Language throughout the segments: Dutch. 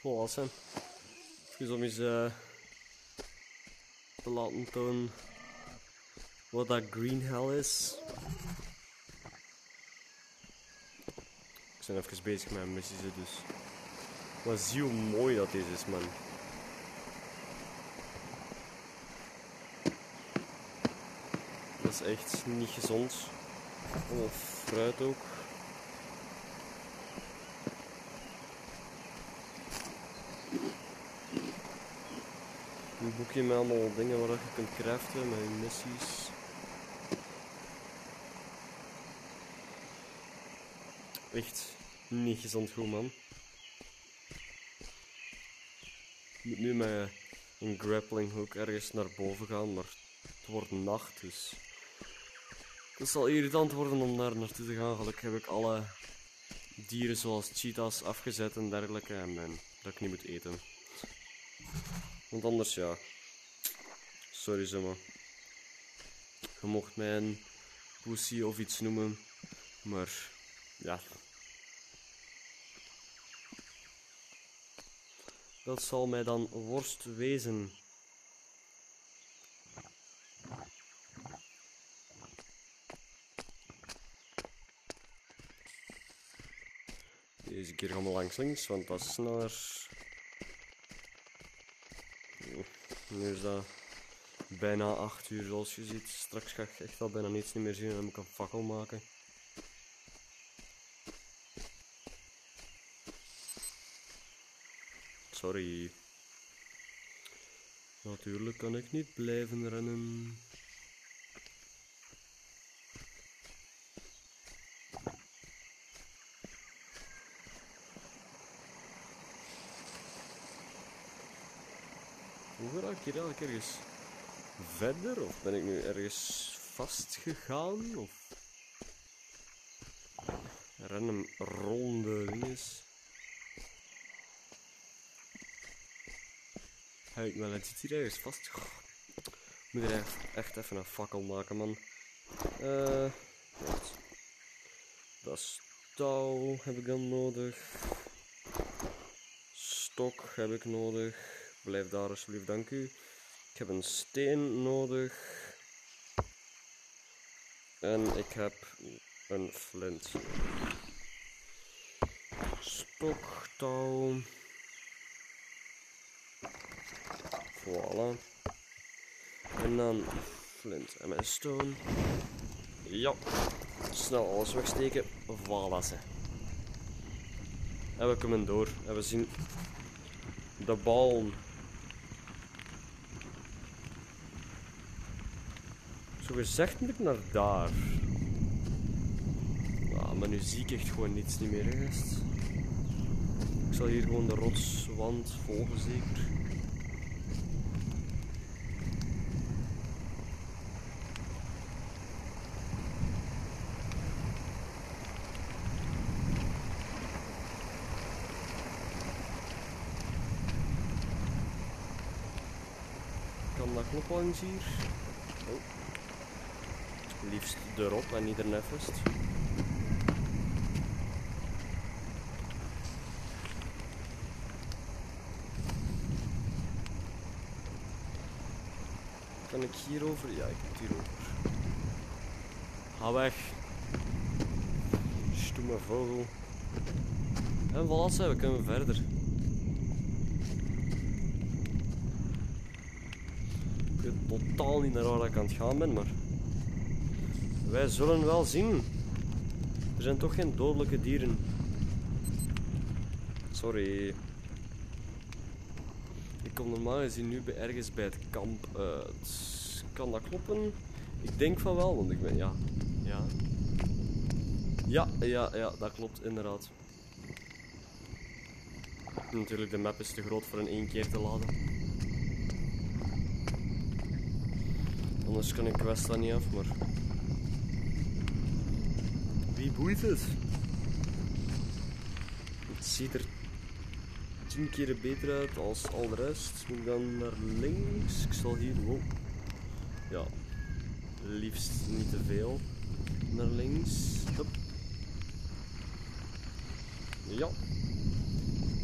Volwassen. Dus om eens uh, te laten tonen wat dat green hell is. Ik ben even bezig met mijn missies, dus. Maar zie hoe mooi dat deze is, man. Dat is echt niet gezond. Of fruit ook. Boekje met allemaal dingen waar je kunt craften met je missies. Echt niet gezond goed man. Ik moet nu met een grappling hook ergens naar boven gaan, maar het wordt nacht dus. Het zal irritant worden om daar naartoe te gaan. Gelukkig heb ik alle dieren zoals cheetahs afgezet en dergelijke en, en dat ik niet moet eten. Want anders ja. Sorry zomaar. Je mocht mij een pussy of iets noemen. Maar ja. Dat zal mij dan worst wezen. Deze keer gaan we langs links, want dat is sneller. Nu is dat bijna 8 uur zoals je ziet. Straks ga ik echt al bijna niets meer zien en dan moet ik een fakkel maken. Sorry. Natuurlijk kan ik niet blijven rennen. Ik hier eigenlijk ergens verder? Of ben ik nu ergens vastgegaan? Of random ronde dinges? Ik wel het zit hier ergens vast? Ik moet er echt, even een fakkel maken, man. Wacht. Dat is touw heb ik dan nodig. Stok heb ik nodig. Blijf daar alsjeblieft, dank u. Ik heb een steen nodig. En ik heb een flint. Stok, touw. Voilà. En dan flint en mijn stone. Ja. Snel alles wegsteken. Voilà ze. En we komen door. En we zien de bal. Zo gezegd moet ik naar daar. Ah, maar nu zie ik echt gewoon niets niet meer, gast. Ik zal hier gewoon de rotswand volgen, zeker. Kan dat eens hier? Liefst erop en niet erneffest. Kan ik hierover? Ja, ik moet hierover. Ga weg. Stoeme vogel. En voilà, zijn we kunnen verder. Ik weet totaal niet naar waar ik aan het gaan ben, maar wij zullen wel zien. Er zijn toch geen dodelijke dieren. Sorry. Ik kom normaal gezien nu bij ergens bij het kamp uit. Kan dat kloppen? Ik denk van wel, want ik ben, ja. Ja. Ja, ja, ja, dat klopt inderdaad. Natuurlijk, de map is te groot voor in één keer te laden. Anders kan ik Quest niet af, maar... Wie boeit het? Het ziet er tien keer beter uit als al de rest. Moet dan naar links? Ik zal hier... Wow. Ja. Liefst niet te veel. Naar links. Hup. Ja.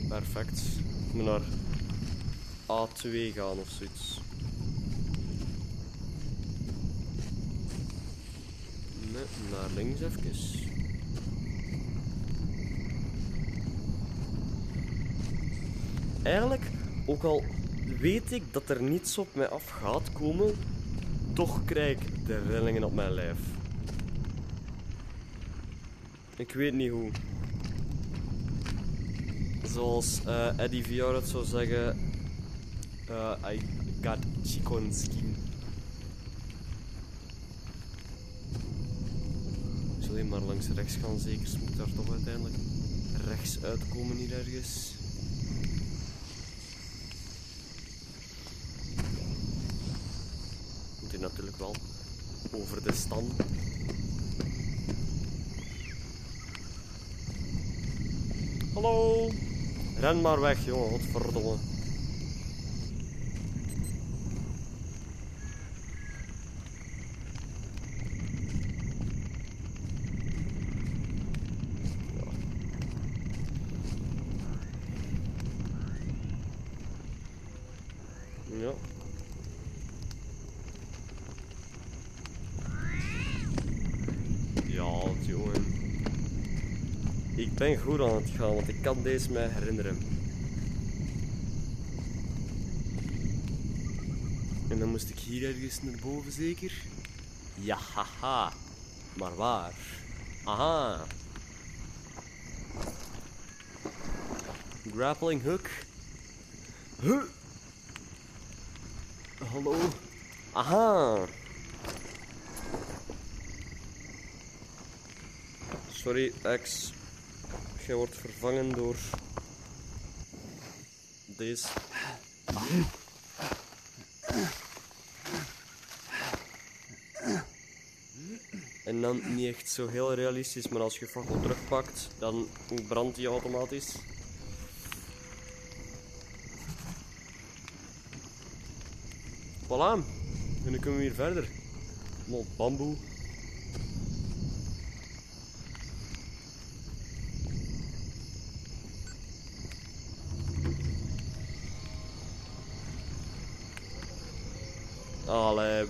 Perfect. Ik moet naar A2 gaan of zoiets. Nee, naar links even. Eigenlijk, ook al weet ik dat er niets op mij af gaat komen, toch krijg ik de rillingen op mijn lijf. Ik weet niet hoe. Zoals uh, Eddie VR zou zeggen, uh, I got chicken skin. Ik zal alleen maar langs rechts gaan, zeker. Moet daar toch uiteindelijk rechts uitkomen hier ergens. Moet hier natuurlijk wel over de stand. Hallo! Ren maar weg, jongen, wat verdomme. Ja. Ja, jongen. Ik ben goed aan het gaan, want ik kan deze mij herinneren. En dan moest ik hier ergens naar boven zeker? Ja, haha. Maar waar? Aha. Grappling hook. Huh. Hallo? Aha. Sorry, X. Jij wordt vervangen door deze. En dan niet echt zo heel realistisch, maar als je fakkel terugpakt, dan brandt die automatisch. Voilà, en dan kunnen we hier verder. Allemaal bamboe.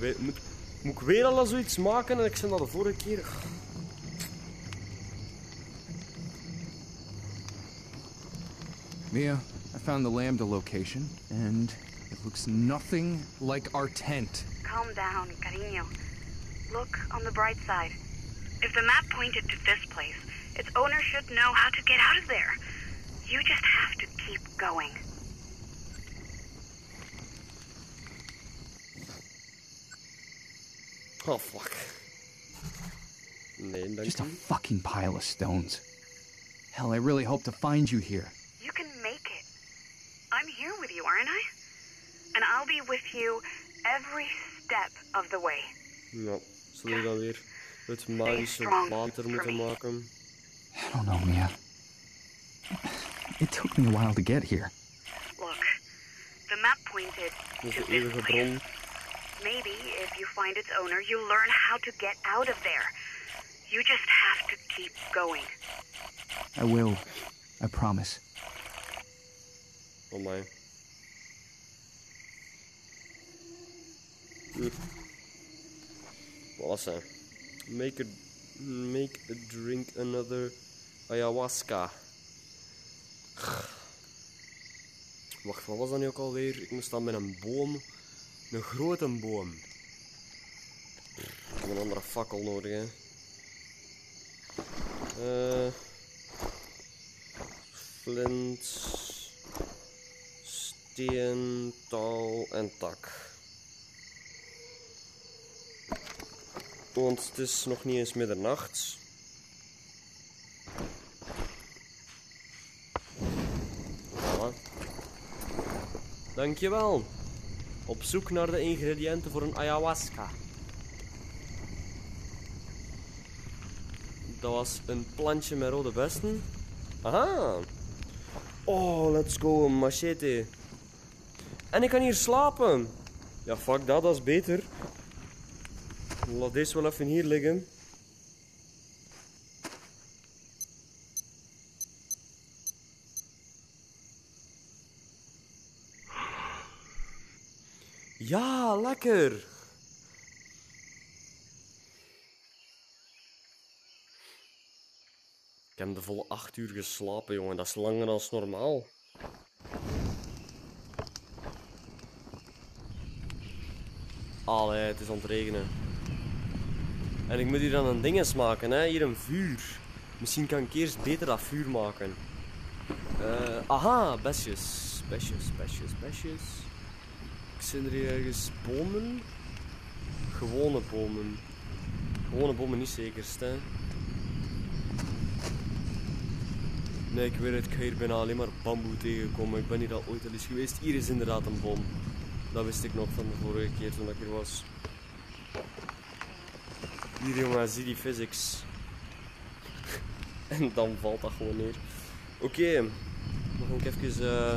Allee, we, moet, moet ik weer al zoiets maken en ik zei dat de vorige keer. Mia, I found the Lambda location, and it looks nothing like our tent. Calm down, cariño. Look on the bright side. If the map pointed to this place, its owner should know how to get out of there. You just have to keep going. Oh fuck. Nee, Just a fucking pile of stones. Hell, I really hope to find you here. You can make it. I'm here with you, aren't I? And I'll be with you every step of the way. Ja, zullen we dan weer het magische strong water for moeten me. maken? I don't know, Mia. It took me a while to get here. Look, the map pointed to this place. bron. Maybe if you find its owner, you'll learn how to get out of there. You just have to keep going. I will. I promise. Oh my. Wat was hij? Make a, make a drink another ayahuasca. Wacht, wat was dat nu ook alweer? Ik moest dan met een boom. Een grote boom. Een andere fakkel nodig, hè. Eh... flint, steen, touw en tak. Want het is nog niet eens middernacht. Voilà. Dankjewel. Op zoek naar de ingrediënten voor een ayahuasca. Dat was een plantje met rode besten. Aha. Oh, let's go, machete. En ik kan hier slapen. Ja, fuck dat, dat is beter. Laat deze wel even hier liggen. Ja, lekker. De volle acht uur geslapen, jongen. Dat is langer dan normaal. Allee, het is aan het regenen. En ik moet hier dan een dinges maken, hè. Hier een vuur. Misschien kan ik eerst beter dat vuur maken. Eh, aha, besjes. Besjes, besjes, besjes. Zijn er hier ergens bomen? Gewone bomen. Gewone bomen niet zeker, hè. Nee, ik weet het, ik ga hier bijna alleen maar bamboe tegenkomen. Ik ben hier al ooit al eens geweest. Hier is inderdaad een boom. Dat wist ik nog van de vorige keer toen ik hier was. Hier jongen, zie die physics. en dan valt dat gewoon neer. Oké, dan ga ik even... eh,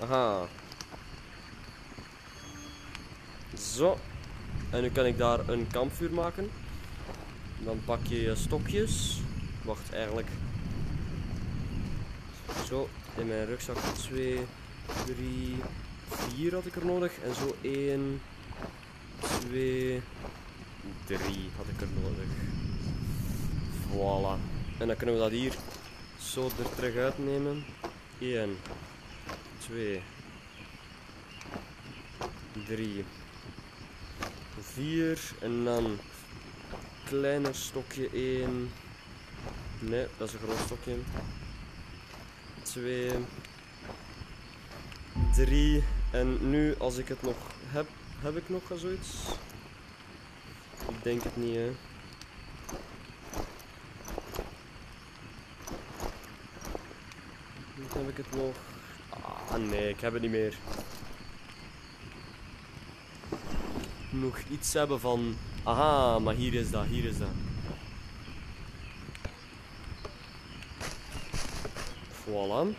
Aha. Zo. En nu kan ik daar een kampvuur maken. Dan pak je je stokjes. Wacht, eigenlijk. Zo, in mijn rugzak 2, 3, 4 had ik er nodig. En zo 1, 2, 3 had ik er nodig. Voilà. En dan kunnen we dat hier zo er terug uitnemen. 1, 2, 3, 4 en dan kleiner stokje 1. Nee, dat is een groot stokje. 2, 3 en nu als ik het nog heb, heb ik nog zoiets? Ik denk het niet hè. Nu heb ik het nog. Ah nee, ik heb het niet meer. Nog iets hebben van. Aha, maar hier is dat, hier is dat. Voilà.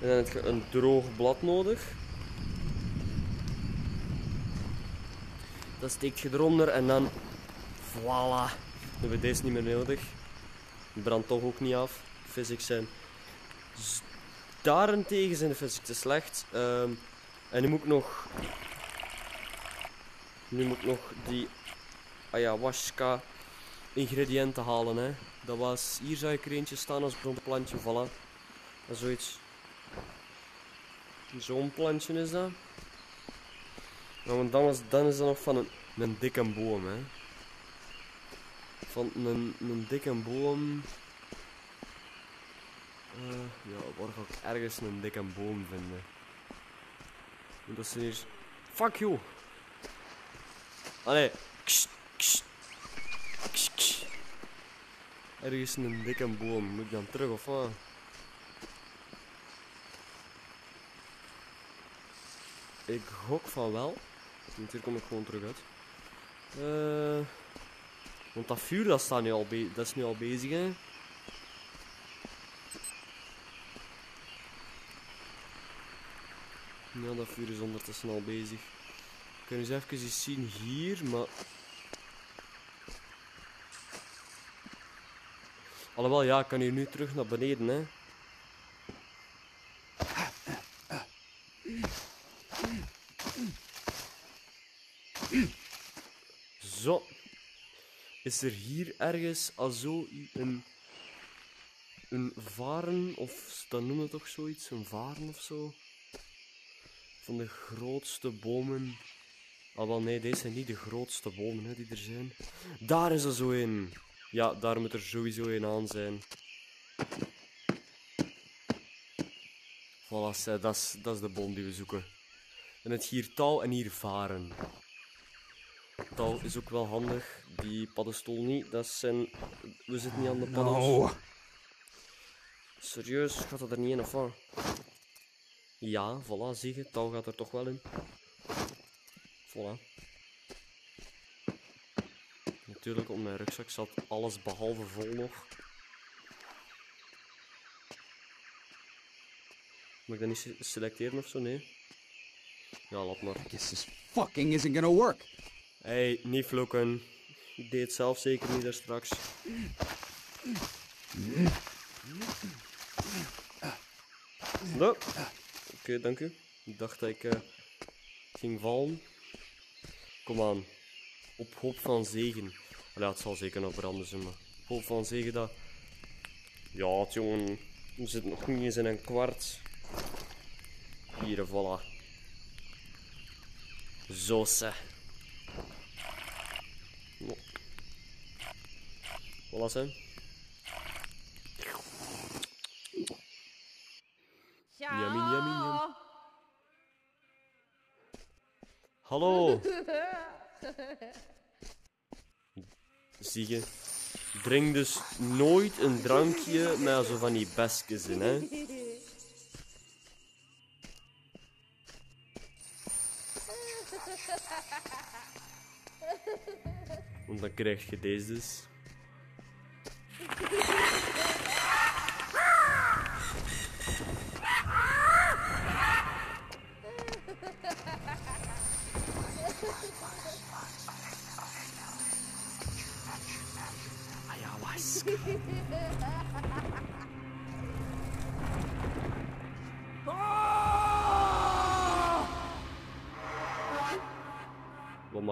En dan heb je een droog blad nodig. Dat steekt je eronder en dan. Voilà. Dan hebben we deze niet meer nodig. Brandt toch ook niet af. Physics zijn. Daarentegen zijn de physics te slecht. Ehm, en nu moet ik nog. Nu moet ik nog die ayahuasca ingrediënten halen. Hè. Dat was. Hier zou ik er eentje staan als bronplantje. Voilà. Dat is zoiets. Zo'n plantje is dat. Ja, want dan is, dan is dat nog van een, een dikke boom. Hè. Van een, een dikke boom. Eh, ja, waar ga ik ergens een dikke boom vinden? Dat zijn hier. Fuck you! Allee. Kst. Ergens een dikke boom. Moet ik dan terug of wat? Ik gok van wel. Want hier kom ik gewoon terug uit. Eh, want dat vuur dat, staat nu al dat is nu al bezig hè. Ja, dat vuur is ondertussen al bezig. Kan eens even iets zien hier, maar... Alhoewel, ja, ik kan hier nu terug naar beneden, hè. Zo. Is er hier ergens al zo een... Een varen, of dat noemen we toch zoiets? Een varen of zo? Van de grootste bomen. Al wel, nee, deze zijn niet de grootste bomen hè, die er zijn. Daar is er zo een. Ja, daar moet er sowieso een aan zijn. Voilà, dat is, dat is de boom die we zoeken. En het hier touw en hier varen. Touw is ook wel handig. Die paddenstoel niet. Dat zijn... We zitten niet aan de paddenstoel. No. Serieus, gaat dat er niet in of wat? Ja, voilà, zie je, touw gaat er toch wel in. Voilà. Natuurlijk, op mijn rugzak zat alles behalve vol nog. Moet ik dat niet se- selecteren of zo? Nee. Ja, laat maar. I guess this fucking isn't gonna work. Hey, niet vloeken. Ik deed het zelf zeker niet daar straks. Oké, dank u. Ik dacht dat ik eh, ging vallen. Op hoop van zegen. Ja, het zal zeker nog branden zijn, maar op hoop van zegen dat... Ja, het jongen... We zitten nog niet eens in een kwart. Hier, voilà. Zo, ze. No. Voilà, ze. Yummy, Hallo. Zie je? Drink dus nooit een drankje met zo van die besjes in, hè? Want dan krijg je deze dus.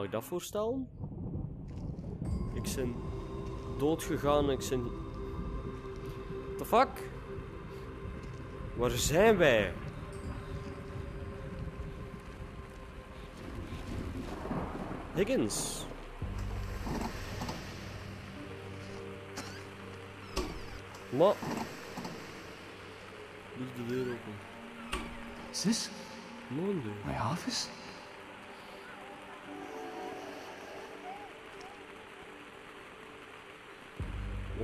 Mag ik dat voorstellen? Ik ben doodgegaan, ik ben... The fuck? Waar zijn wij? Higgins. Maar... Doe de deur open. Is this dude. my office?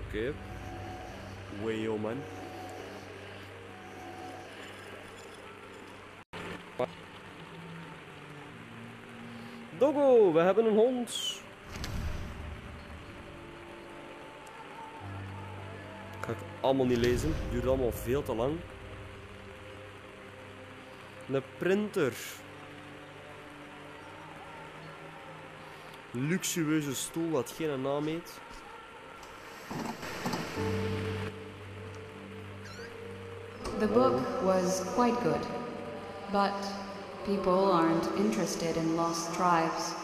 Oké. Wayo, man. Doggo, we hebben een hond. Ga ik allemaal niet lezen. Duurt allemaal veel te lang. Een printer. Luxueuze stoel dat geen naam heeft. Book was quite good, but people aren't interested in lost tribes,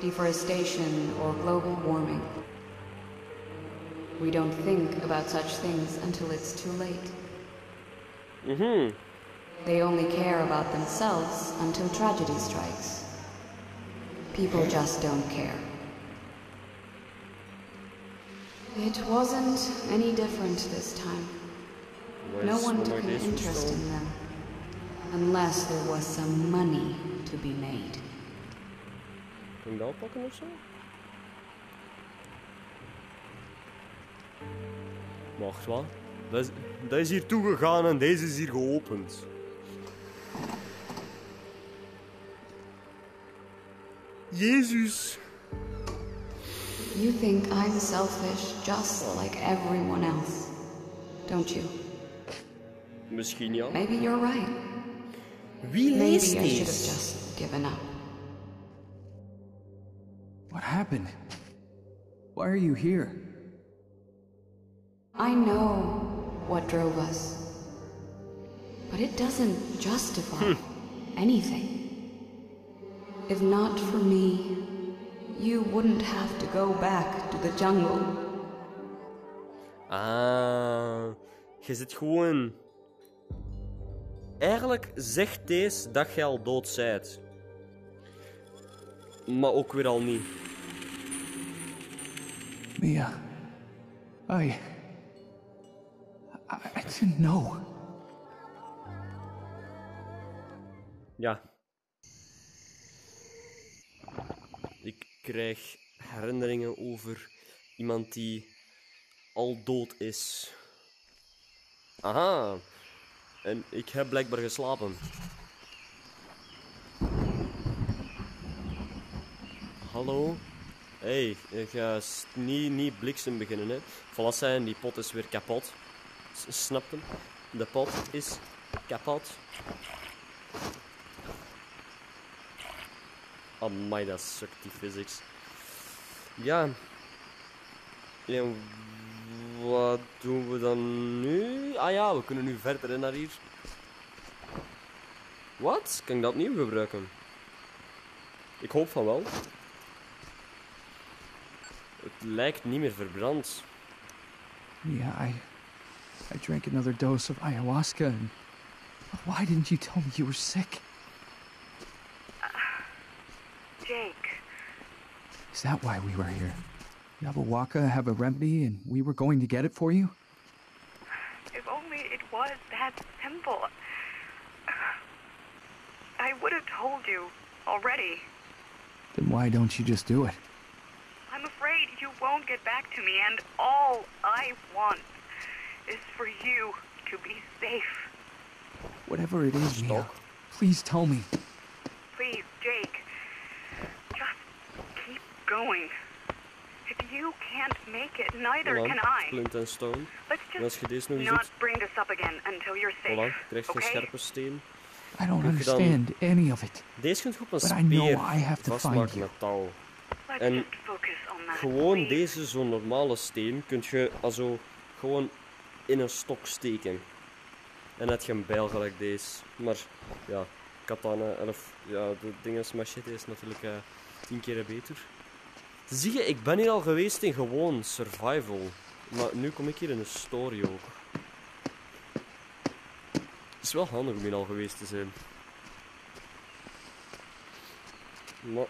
deforestation, or global warming. We don't think about such things until it's too late. Mhm. They only care about themselves until tragedy strikes. People just don't care. It wasn't any different this time. Waar No one took mag an interest in them. Unless there was some money to be made. Kan ik dat oppakken of zo? Wacht wat? Dat is, dat is hier toegegaan en deze is hier geopend. Jezus. You think I'm selfish just like everyone else, don't you? Misschien ja. Maybe you're right. Wie Maybe I should have just given up. What happened? Why are you here? I know what drove us. But it doesn't justify anything. If not for me, you wouldn't have to go back to the jungle. Ah, je zit gewoon. Eigenlijk zegt deze dat je al dood zijt. Maar ook weer al niet. Mia. I. I, I didn't know. Ja. Ik krijg herinneringen over iemand die al dood is. Aha. En ik heb blijkbaar geslapen. Hallo? Hé, hey, ga niet, niet bliksem beginnen, hè. Voilà, zijn, die pot is weer kapot. Snap hem? De pot is kapot. Amai, dat sukt die physics. Ja. En Wat doen we dan nu? Ah ja, we kunnen nu verder in naar hier. Wat? Kan ik dat opnieuw gebruiken? Ik hoop van wel. Het lijkt niet meer verbrand. Yeah, I. I drank another dose of ayahuasca and. Why didn't you tell me you were sick? Jake, Is that why we were here? Yabawaka have a waka, have a remedy and we were going to get it for you? if only it was that simple. I would have told you already. Then why don't you just do it? I'm afraid you won't get back to me, and all I want is for you to be safe. Whatever it is, Mia, please tell me. Please, Jake, just keep going. You can't make it, neither Voilà, can I. Flint en stone. En als just je deze nog eens not doet, bring this up again until you're safe. voilà, krijg je een okay? scherpe steen. I don't understand any of it. Deze kunt I know speer I have to find vastmaken you. met touw. Let's En just focus on that. Gewoon deze zo'n normale steen kun je also gewoon in een stok steken. En heb je een bijl gelijk deze. Maar ja, katana, of ja, de dinges machete is natuurlijk eh, tien keer beter. Zie je, ik ben hier al geweest in gewoon survival. Maar nu kom ik hier in een story ook. Het is wel handig om hier al geweest te zijn. Maar,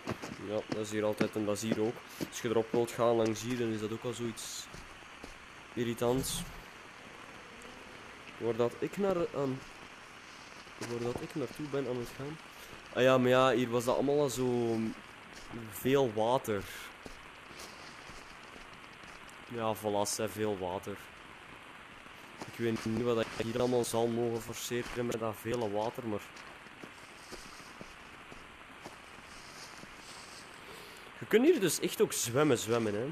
ja, dat is hier altijd en dat is hier ook. Als je erop wilt gaan langs hier, dan is dat ook al zoiets irritants. Waar dat ik naar aan... Waar dat ik naartoe ben aan het gaan. Ah ja, maar ja, hier was dat allemaal al zo veel water. Ja, voilà, veel water. Ik weet niet wat ik hier allemaal zal mogen forceren met dat vele water, maar... Je kunt hier dus echt ook zwemmen, zwemmen, hè.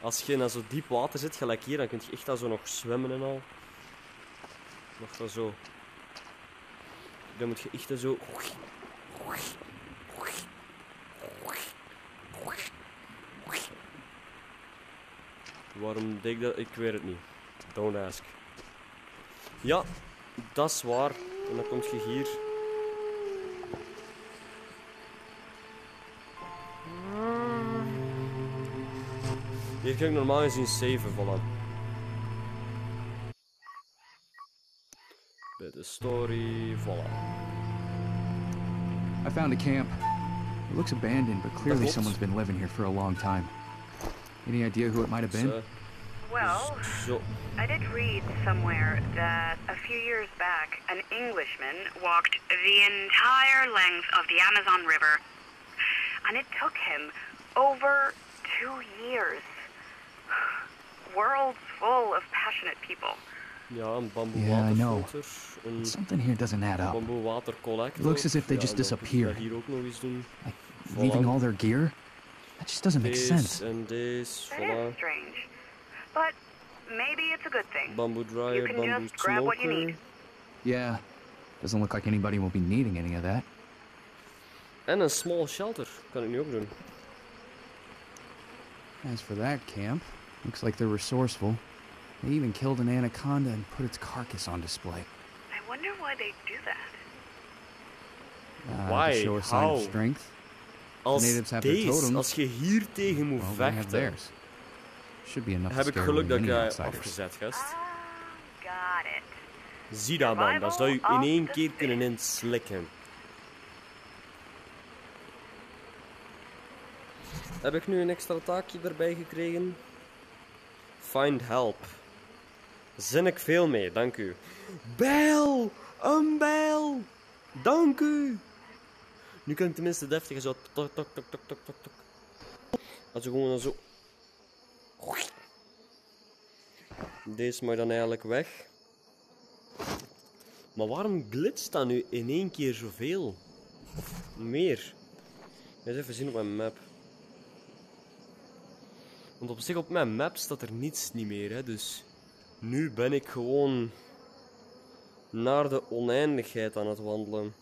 Als je in zo diep water zit, gelijk hier, dan kun je echt daar zo nog zwemmen en al. Nog dat zo. Dan moet je echt zo... Waarom denk ik dat? Ik weet het niet. Don't ask. Ja, dat is waar. En dan kom je hier. Hier kan ik normaal gezien saven, voilà. Bij de story, voilà. I found a camp. It looks abandoned, but clearly someone's been living here for a long time. Any idea who it might have been? Zo, Well. I did read somewhere that a few years back, an Englishman walked the entire length of the Amazon River. And it took him over two years. Worlds full of passionate people. Ja, Yeah, I know. waterfilter. Een Something here doesn't add up. It looks as if they just dan kun je disappear. dat hier ook nog eens doen. Like leaving all their gear? That just doesn't make sense. Deze en deze, voilà. is strange. But maybe it's a good thing. Bamboe You can bamboe just grab what you need. Yeah. Doesn't look like anybody will be needing any of that. En een small shelter. Kan ik nu ook doen. As for that camp, looks like they're resourceful. They even killed an anaconda and put its carcass on display. I wonder why they do that. Uh, Why? To show a sign How? of strength. Als natives have their deze, als je hier tegen moet Well, vechten, theirs. Should be enough heb ik geluk dat ik afgezet, gast. Ah. Zie dat man, dat zou je in één keer kunnen inslikken. Heb ik nu een extra taakje erbij gekregen? Find help. Zin ik veel mee, dank u. Bijl! Een bijl! Dank u! Nu kan ik tenminste deftig zo tok tok tok tok tok tok tok. Als je gewoon zo... Deze mag dan eigenlijk weg. Maar waarom glitst dat nu in één keer zoveel? Meer? Eens even zien op mijn map. Want op zich op mijn map staat er niets niet meer, hè, dus... Nu ben ik gewoon... naar de oneindigheid aan het wandelen.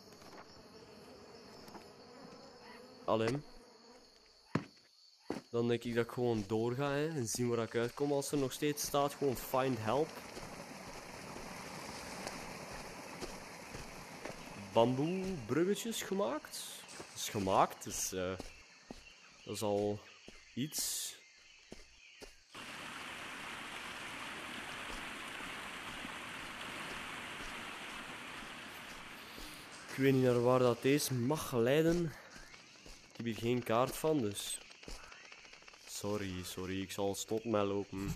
Dan denk ik dat ik gewoon doorga hè, en zien waar ik uitkom. Als er nog steeds staat, gewoon find help. Bamboe bruggetjes gemaakt. Is gemaakt, dus dat is al iets. Ik weet niet naar waar dat deze mag leiden. Heb hier geen kaart van, dus. Sorry, sorry, ik zal stoppen met lopen.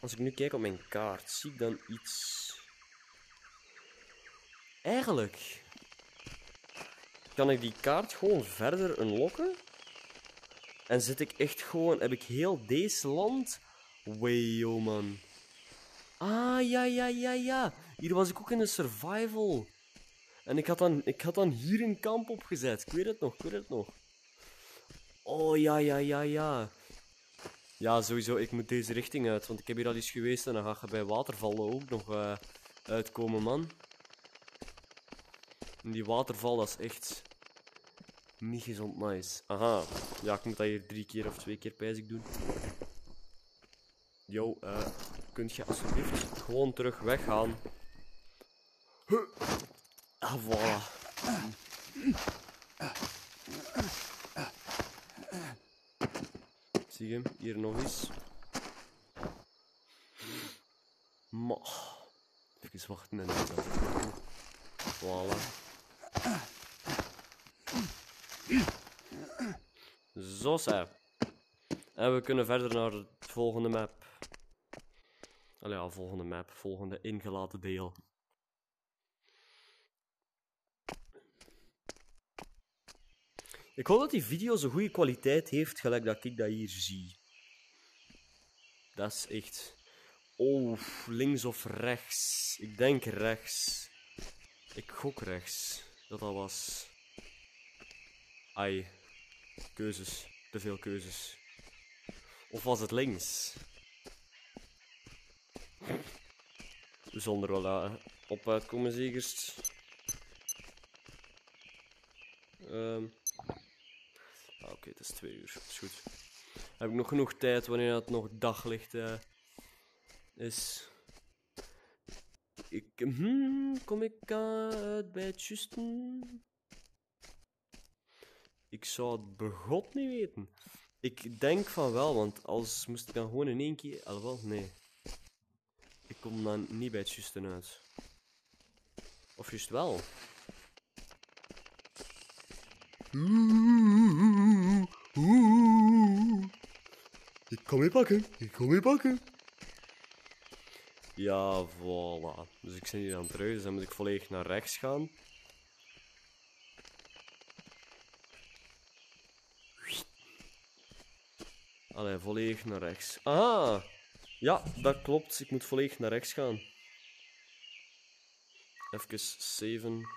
Als ik nu kijk op mijn kaart, zie ik dan iets. Eigenlijk kan ik die kaart gewoon verder unlocken. En zit ik echt gewoon, heb ik heel deze land? Wayo man. Ah, ja, ja, ja, ja. Hier was ik ook in de survival. En ik had dan, ik had dan hier een kamp opgezet. Ik weet het nog, ik weet het nog. Oh, ja, ja, ja, ja. Ja, sowieso, ik moet deze richting uit. Want ik heb hier al eens geweest en dan ga je bij watervallen ook nog uh, uitkomen, man. En die waterval, dat is echt niet gezond nice. Aha. Ja, ik moet dat hier drie keer of twee keer pijzig doen. Yo, eh, kunt je alsjeblieft gewoon terug weggaan? Ah, voilà. Zie je hem? Hier nog eens. Ma. Even wachten en dan. Voilà. Zo zijn. En we kunnen verder naar de volgende map. Allee, ja, volgende map. Volgende ingelaten deel. Ik hoop dat die video zo'n goede kwaliteit heeft, gelijk dat ik dat hier zie. Dat is echt... Oh, links of rechts? Ik denk rechts. Ik gok rechts. Dat dat was. Ai. Keuzes. Te veel keuzes. Of was het links? Zonder wel uh, op uitkomen zekerst. Um. Ah, Oké, okay, het is twee uur. is goed. Heb ik nog genoeg tijd wanneer het nog daglicht uh, is? Ik, hmm, kom ik uit bij het juisten? Ik zou het begot niet weten. Ik denk van wel, want als moest ik dan gewoon in één keer... Alhoewel, nee. Ik kom dan niet bij het juisten uit. Of juist wel. Ik kom je pakken, ik kom je pakken. Ja, voilà. Dus ik ben hier aan het dus dan moet ik volledig naar rechts gaan. Allee, volledig naar rechts. Ah! Ja, dat klopt. Ik moet volledig naar rechts gaan. Even saven.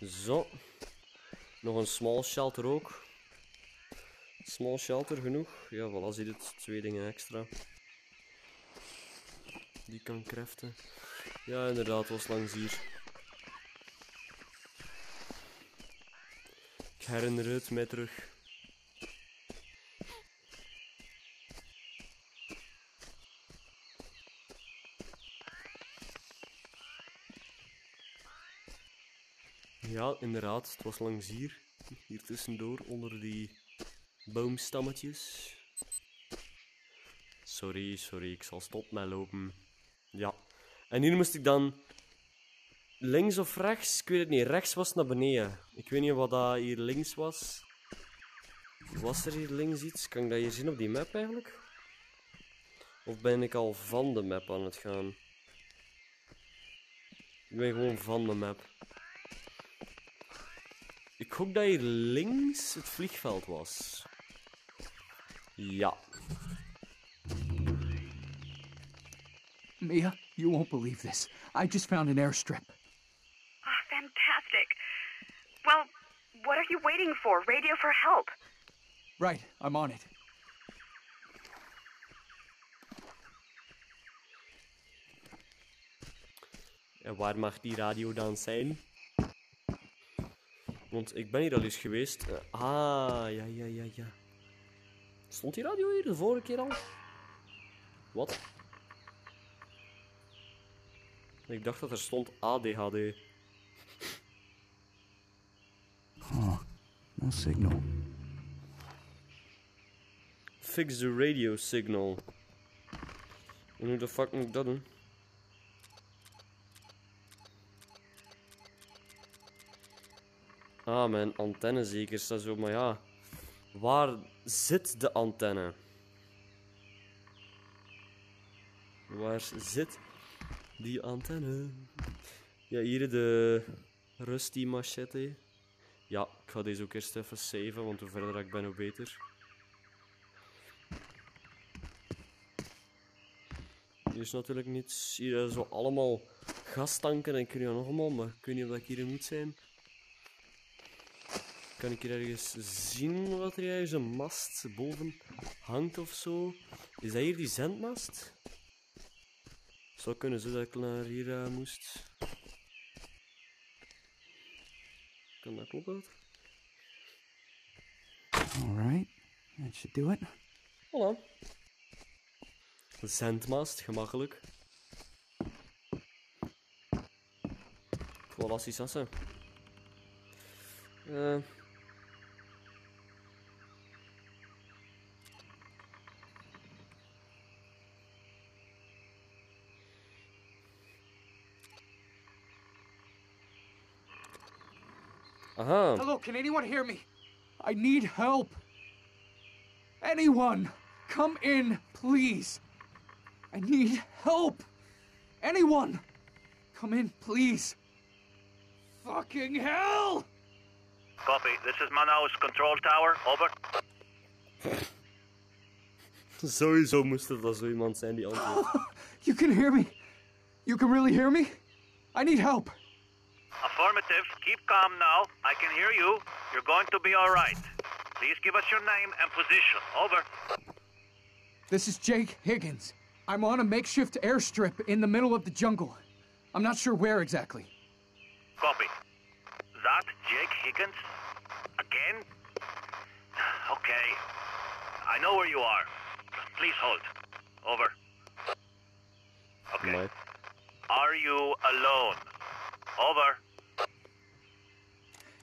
Zo. Nog een small shelter ook. Small shelter genoeg. Ja, voilà, zie je het. Twee dingen extra. Die kan kreften. Ja, inderdaad, was langs hier. Ik herinner het mij terug. Ja, inderdaad, het was langs hier. Hier tussendoor, onder die boomstammetjes. Sorry, sorry, ik zal stoppen met lopen. Ja. En hier moest ik dan links of rechts, ik weet het niet, rechts was naar beneden. Ik weet niet wat dat hier links was. Was er hier links iets? Kan ik dat hier zien op die map eigenlijk? Of ben ik al van de map aan het gaan? Ik ben gewoon van de map. Ik hoop dat hier links het vliegveld was. Ja. Mia, you won't believe this. I just found an airstrip. Oh, fantastic. Well, what are you waiting for? Radio for help. Right, I'm on it. En waar mag die radio dan zijn? Want ik ben hier al eens geweest. Eh, ah, ja, ja, ja, ja. Stond die radio hier de vorige keer al? Wat? Ik dacht dat er stond ADHD. Oh, no signal. Fix the radio signal. En hoe de fuck moet ik dat doen? Ah, mijn antenne zeker staat zo, maar ja. Waar zit de antenne? Waar zit die antenne? Ja, hier de Rusty machete. Ja, ik ga deze ook eerst even saven, want hoe verder ik ben, hoe beter. Hier is natuurlijk niets. Hier is zo allemaal gastanken en weet niet nog allemaal, maar ik weet niet of ik hier moet zijn. Kan ik hier ergens zien wat er ergens een mast boven hangt of zo? Is dat hier die zendmast? Zou kunnen zo dat ik naar hier eh, moest. Kan dat kloppen? Alright, that should do it. Voilà. Zendmast, gemakkelijk. Voilà, ça, ça. Aha. Hello, can anyone hear me? I need help. Anyone, come in, please. I need help. Anyone, come in, please. Fucking hell! Copy. This is Manaus Control Tower. Over. Sowieso moest het wel zo iemand zijn die antwoordt. You can hear me. You can really hear me? I need help. Affirmative. Keep calm now. I can hear you. You're going to be all right. Please give us your name and position. Over. This is Jake Higgins. I'm on a makeshift airstrip in the middle of the jungle. I'm not sure where exactly. Copy. That Jake Higgins? Again? Okay. I know where you are. Please hold. Over. Okay. Amai. Are you alone? Over.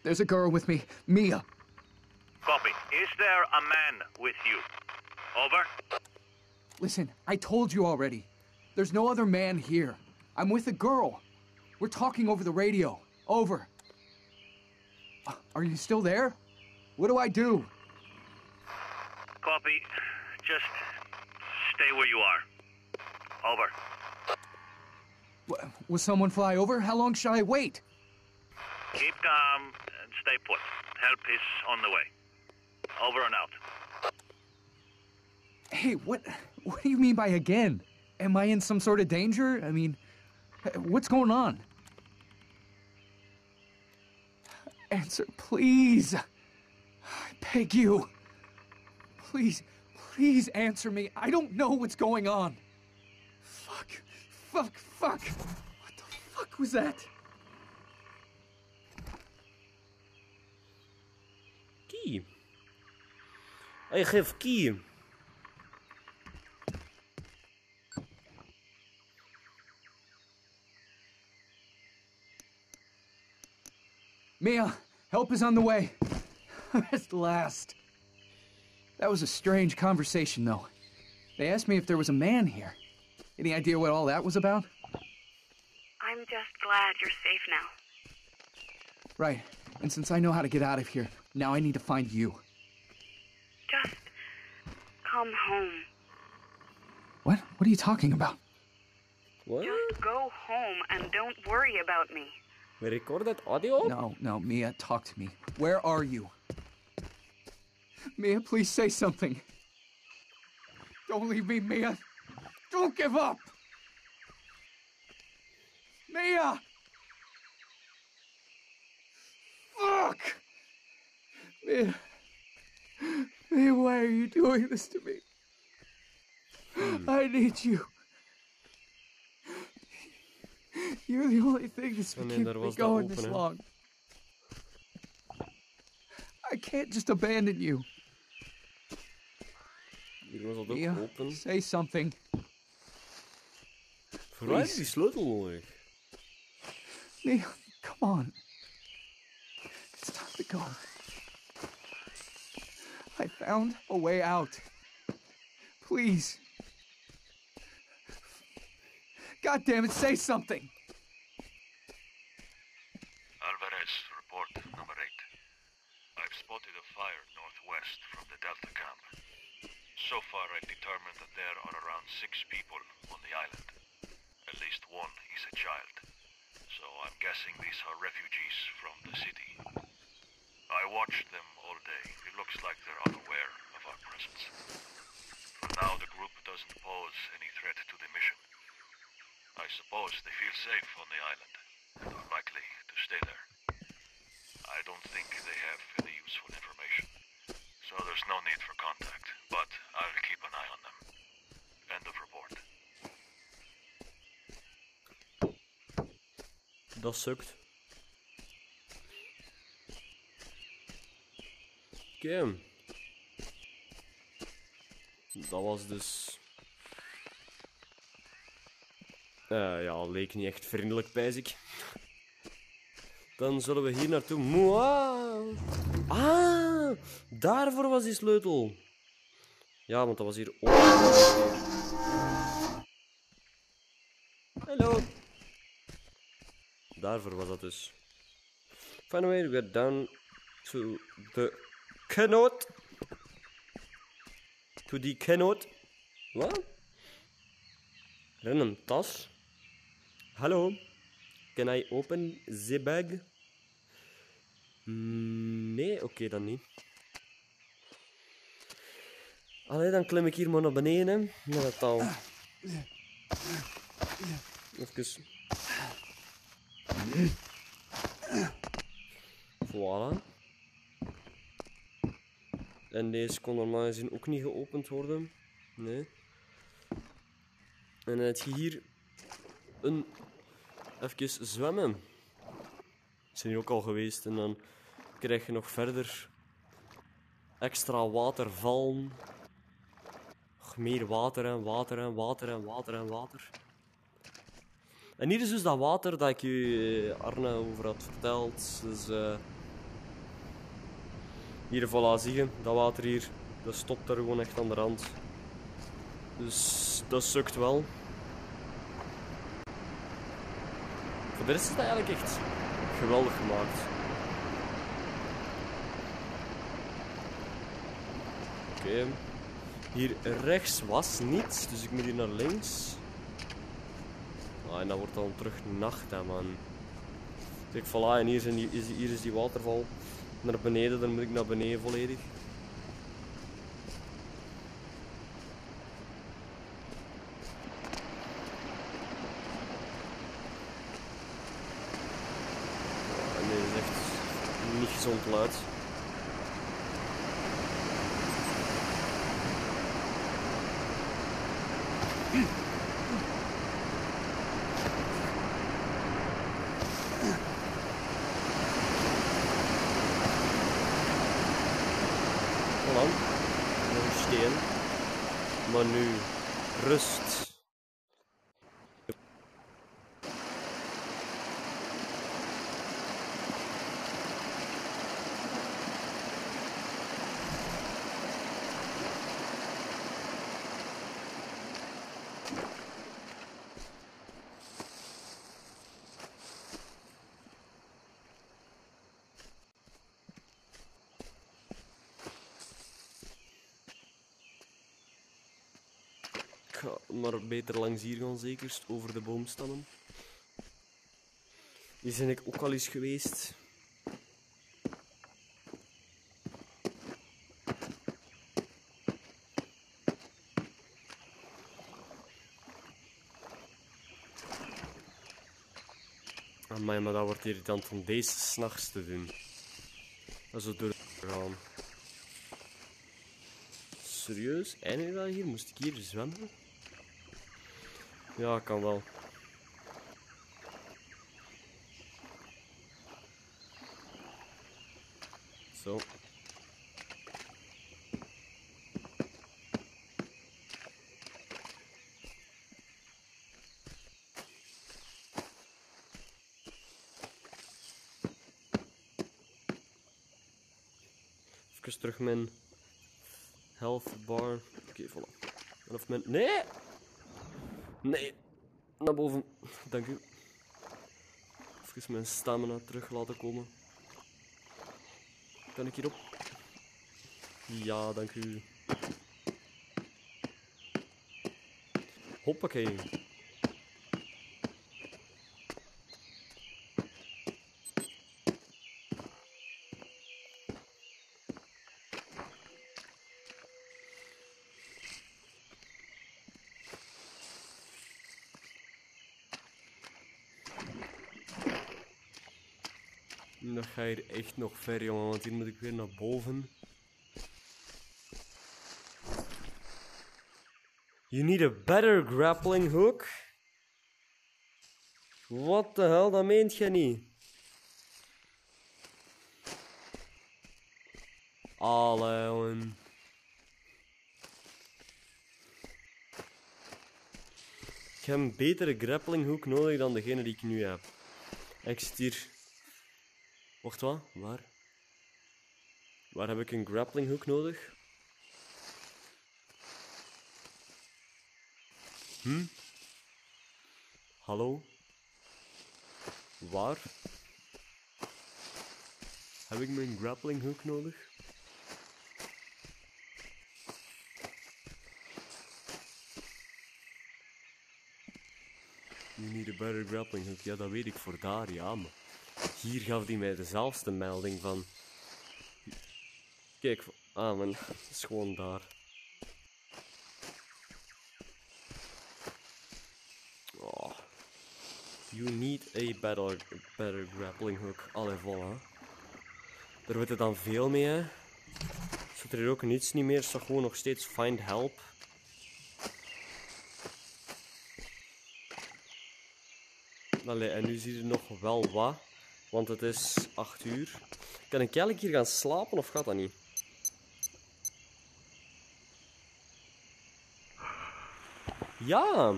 There's a girl with me, Mia. Copy. Is there a man with you? Over. Listen, I told you already. There's no other man here. I'm with a girl. We're talking over the radio. Over. Are you still there? What do I do? Copy. Just stay where you are. Over. W- Will someone fly over? How long shall I wait? Keep calm and stay put. Help is on the way. Over and out. Hey, what what do you mean by again? Am I in some sort of danger? I mean, what's going on? Answer, please. I beg you. Please, please answer me. I don't know what's going on. Fuck, fuck, fuck. What the fuck was that? Key. I have key. Mia, help is on the way. At last. That was a strange conversation, though. They asked me if there was a man here. Any idea what all that was about? I'm just glad you're safe now. Right. And since I know how to get out of here, now I need to find you. Just come home. What? What are you talking about? What? Just go home and don't worry about me. We recorded audio? No, no, Mia, talk to me. Where are you? Mia, please say something. Don't leave me, Mia. Don't give up. Mia! Fuck! Mia. Mia, why are you doing this to me? Hmm. I need you. You're the only thing that's been keeping me going this long. I can't just abandon you. Hier was dat ook Mia, open. say something. Voor mij is please. die sleutel nodig. Mia, come on. It's time to go. I found a way out. Please. God damn it, say something. Alvarez, report number eight. I've spotted a fire northwest from the Delta camp. So far, I've determined that there are around six people on the island. At least one is a child. So I'm guessing these are refugees from the city. I watched them all day. It looks like they're unaware of our presence. For now, the group doesn't pose any threat to the mission. I suppose they feel safe on the island and are likely to stay there. I don't think they have any useful information, so there's no need for contact, but I'll keep an eye on them. Dat sukt. Oké. Dat was dus... Eh, ja, leek niet echt vriendelijk, pijs ik. Dan zullen we hier naartoe. Ah! Daarvoor was die sleutel. Ja, want dat was hier ook. Hallo. Daarvoor was dat dus. Finally, we're down to the cannot. To the cannot. Wat? Random tas. Hallo. Can I open the bag? Mm, Nee, oké dan niet. Allee, dan klim ik hier maar naar beneden, naar het touw. Even. Voilà. En deze kon normaal gezien ook niet geopend worden. Nee. En dan heb je hier een... Even zwemmen. We zijn hier ook al geweest. En dan krijg je nog verder extra watervallen. Nog meer water en water en water en water en water. En hier is dus dat water dat ik je eh, Arne over had verteld. Dus eh hier, voilà, zie je, dat water hier, dat stopt er gewoon echt aan de rand. Dus dat sukt wel. Voor de rest is dat eigenlijk echt geweldig gemaakt. Oké. Hier rechts was niets, dus ik moet hier naar links. Ah, en dan wordt dan terug nacht, hè, man. Kijk, voilà, en hier, hier is die waterval. Naar beneden, dan moet ik naar beneden volledig. En dit is echt niet gezond luid. Voilà. Nog een steen. Maar nu rust. Ik ga maar beter langs hier gaan, zeker over de boomstammen. Hier ben ik ook al eens geweest. Amai, maar dat wordt irritant om deze s'nachts te doen. Dat zo door te gaan. Serieus? Eindig dat hier? Moest ik hier zwemmen? Ja, kan wel. Zo. Even terug mijn health bar. Oké, okay, voilà. Of mijn... Nee! Nee! Naar boven. Dank u. Even mijn stamina terug laten komen. Kan ik hierop? Ja, dank u. Hoppakee. Dan ga hier echt nog ver, jongen, want hier moet ik weer naar boven. You need a better grappling hook? What the hell, dat meent je niet. Allee, jongen. Ik heb een betere grappling hook nodig dan degene die ik nu heb. Ik zit. Wacht wat? Waar? Waar heb ik een grappling hook nodig? Hm? Hallo? Waar? Heb ik mijn grappling hook nodig? You need a better grappling hook. Ja, dat weet ik voor daar, ja, maar... Hier gaf hij mij dezelfde melding van... Kijk, ah het is gewoon daar. Oh. You need a better, better grappling hook. Allee, voilà. Daar wordt het dan veel mee, hè. Zit er hier ook niets niet meer, staat gewoon nog steeds find help. Allee, en nu zie je nog wel wat. Want het is 8 uur. Kan ik eigenlijk hier gaan slapen of gaat dat niet? Ja!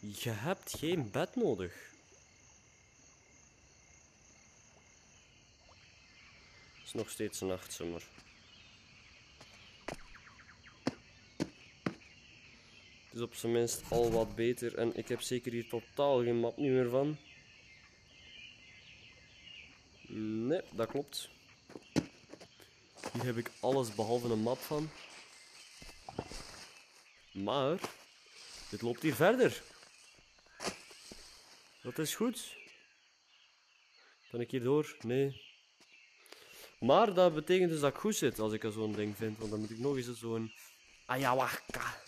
Je hebt geen bed nodig. Het is nog steeds nachtzomer. Het is op zijn minst al wat beter en ik heb zeker hier totaal geen map meer van. Nee, dat klopt. Hier heb ik alles behalve een map van. Maar, dit loopt hier verder. Dat is goed. Kan ik hier door? Nee. Maar dat betekent dus dat ik goed zit als ik zo'n ding vind. Want dan moet ik nog eens zo'n ayahuasca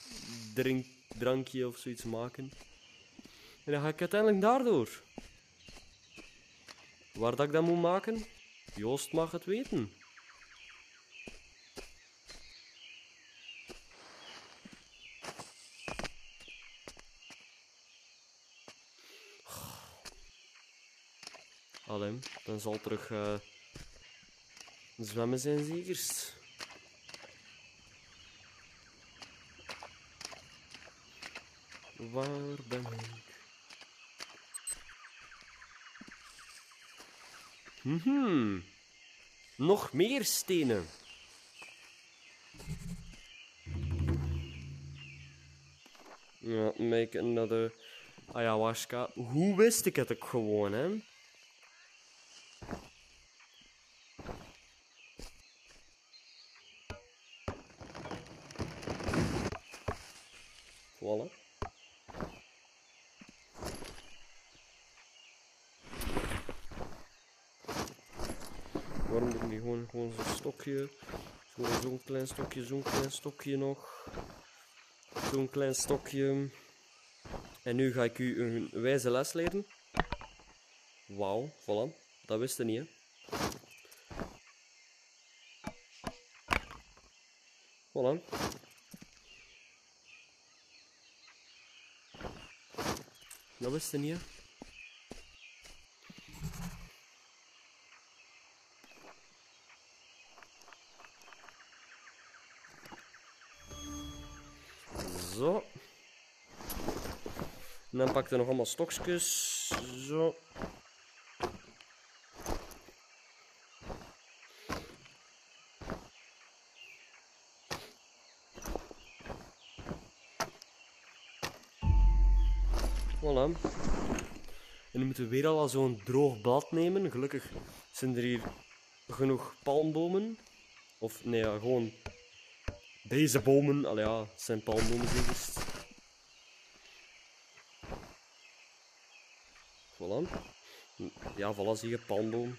drink, drankje of zoiets maken. En dan ga ik uiteindelijk daardoor. Waar dat ik dat moet maken? Joost mag het weten. Allee, dan zal terug uh, zwemmen zijn zekerst. Waar ben ik? Mhm. Nog meer stenen. Ja, make another ayahuasca. Hoe wist ik het ook gewoon, hè? Voilà. Waarom doe ik niet gewoon, gewoon zo'n stokje? Gewoon zo'n klein stokje, zo'n klein stokje nog. Zo'n klein stokje. En nu ga ik u een wijze les leren. Wauw, voilà. Dat wist je niet, hè? Voilà. Dat wist je niet, hè? pak er nog allemaal stokjes. Zo. Voilà. En nu moeten we weer al zo'n droog blad nemen. Gelukkig zijn er hier genoeg palmbomen. Of nee, ja, gewoon deze bomen. Al ja, het zijn palmbomen, zeg voilà, zie je, palmboom.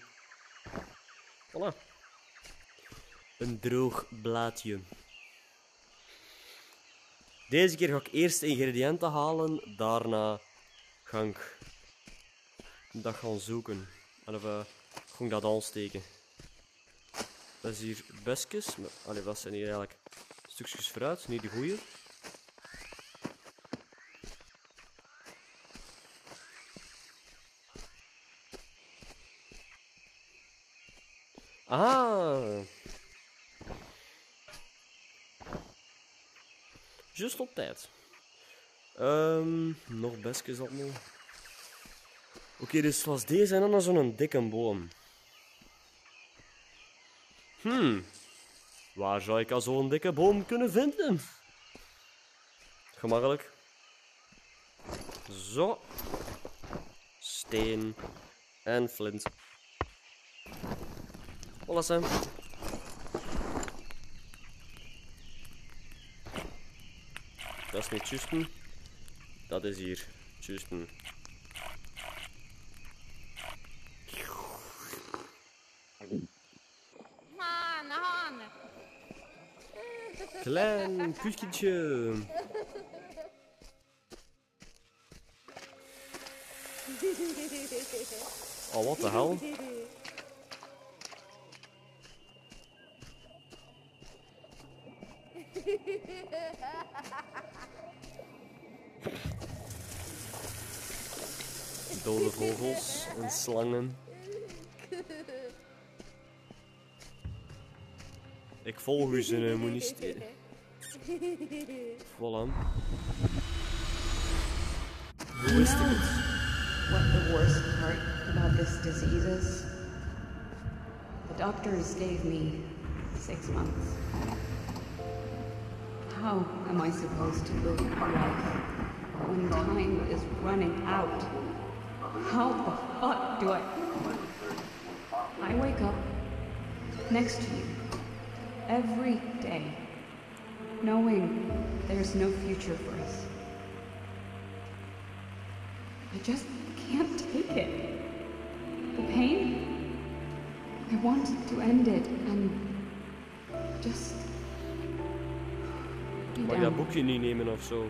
Voilà. Een droog blaadje. Deze keer ga ik eerst ingrediënten halen, daarna ga ik dat gaan zoeken. En of uh, ga dat aansteken. Dat is hier besjes. Allee, wat zijn hier eigenlijk stukjes fruit, niet de goeie. Ah! Just op tijd. Ehm, nog bestjes allemaal. Oké, dus zoals deze en dan zo'n dikke boom. Hmm. Waar zou ik al zo'n dikke boom kunnen vinden? Gemakkelijk. Zo. Steen. En flint. Sam. Dat is niet juisten. Dat is hier han. Klein kuskentje. Oh, what the hell? Vogels en slangen. Ik volg u ze, moet niet stelen. Voilà. Hoe is het? What the worst part about this disease is? The doctors gave me six months. How am I supposed to live my life when time is running out? How the fuck do I. I wake up next to you every day, knowing there's no future for us. I just can't take it. The pain? I want to end it and just. be Mag dat boekje niet nemen of zo?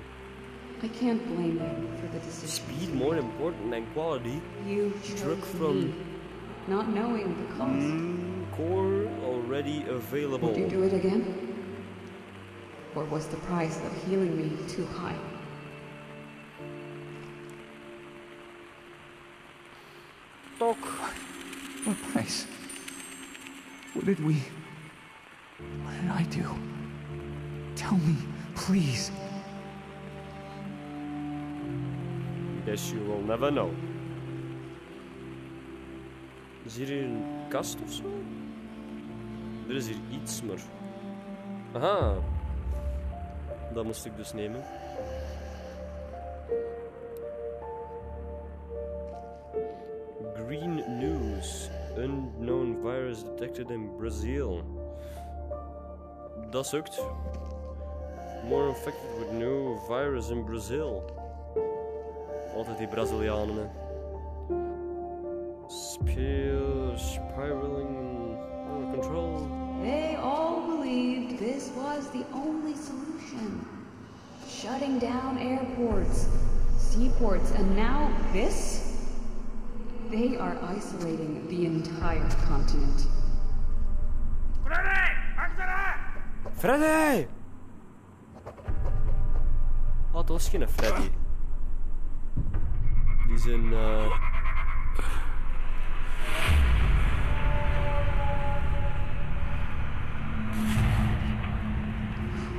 I can't blame you for the decision. Speed more important than quality. You Drug chose from- me, not knowing the cost. Mm, core already available. Would you do it again? Or was the price of healing me too high? Talk. What price? What did we. You will never know. Is hier een kast of zo? Er is hier iets, maar... Aha. Dat moest ik dus nemen. Green news. Unknown virus detected in Brazil. Dat sukt. More infected with new virus in Brazil. Altijd die Brazilianen. hè. Spir spiraling out of control. They all believed this was the only solution. Shutting down airports, seaports, and now this? They are isolating the entire continent. Freddy! Dat was geen Freddy. Die is een. eh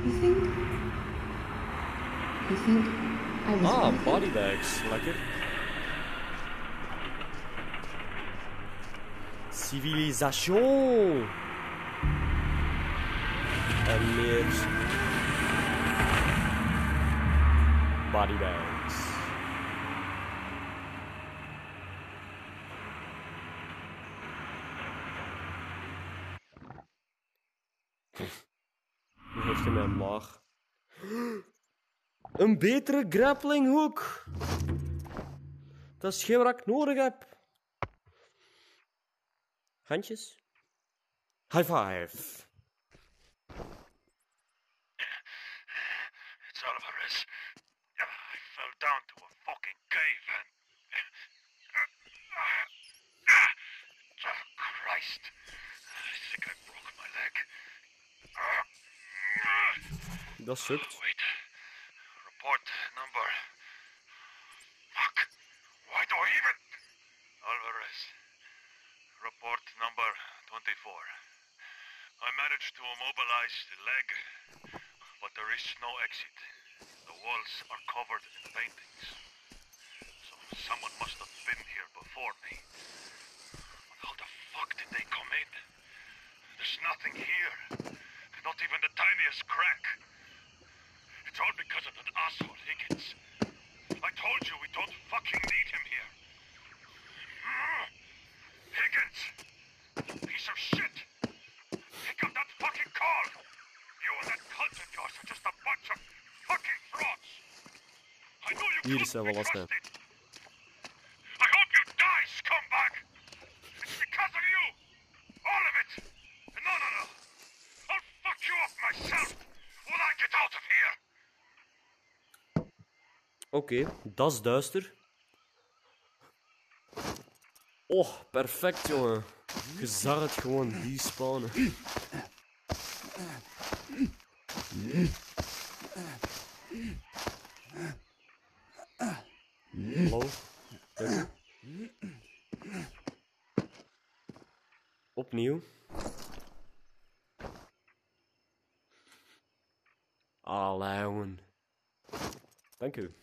You think? You think I was Ah, worth it? body bags. Lekker. Civilisation! En meer. Body bags. echt in mijn maag. Een betere grapplinghoek. Dat is geen wat ik nodig heb. Handjes. High five. It's Alvarez. I fell down to a fucking cave and. Oh, Christ. I think I broke my leg. Dat sukt. Wait. Report number. Fuck. Why do I even. Alvarez. Report number 24. I managed to immobilize the leg, but there is no exit. The walls are covered in paintings. So someone must have been here before me. But how the fuck did they come in? There's nothing here. Not even the tiniest crack. It's all because of that asshole Higgins. I told you we don't fucking need him here. Ah! Higgins! Piece of shit! Pick up that fucking call! You and that cult of yours are just a bunch of fucking frauds! I know you Hier can't is hij be wel lastig. trusted! I hope you die, scumbag! It's because of you! All of it! No, no, no! I'll fuck you up myself when I get out of here! Oké, dat is duister. Oh, perfect, jongen. Je zag het gewoon despawnen. Hallo? Dank u. Opnieuw. Allee, jongen. Dank u.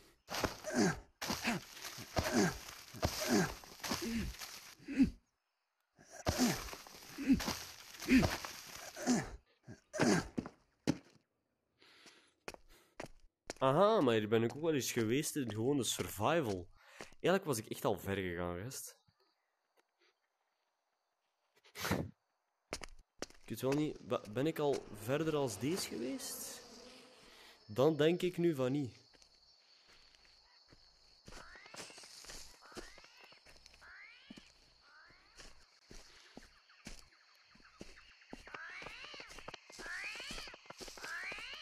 Aha, maar ben ik ook wel eens geweest in gewoon de survival. Eigenlijk was ik echt al ver gegaan, gast. Ik weet wel niet, ben ik al verder als deze geweest? Dan denk ik nu van niet.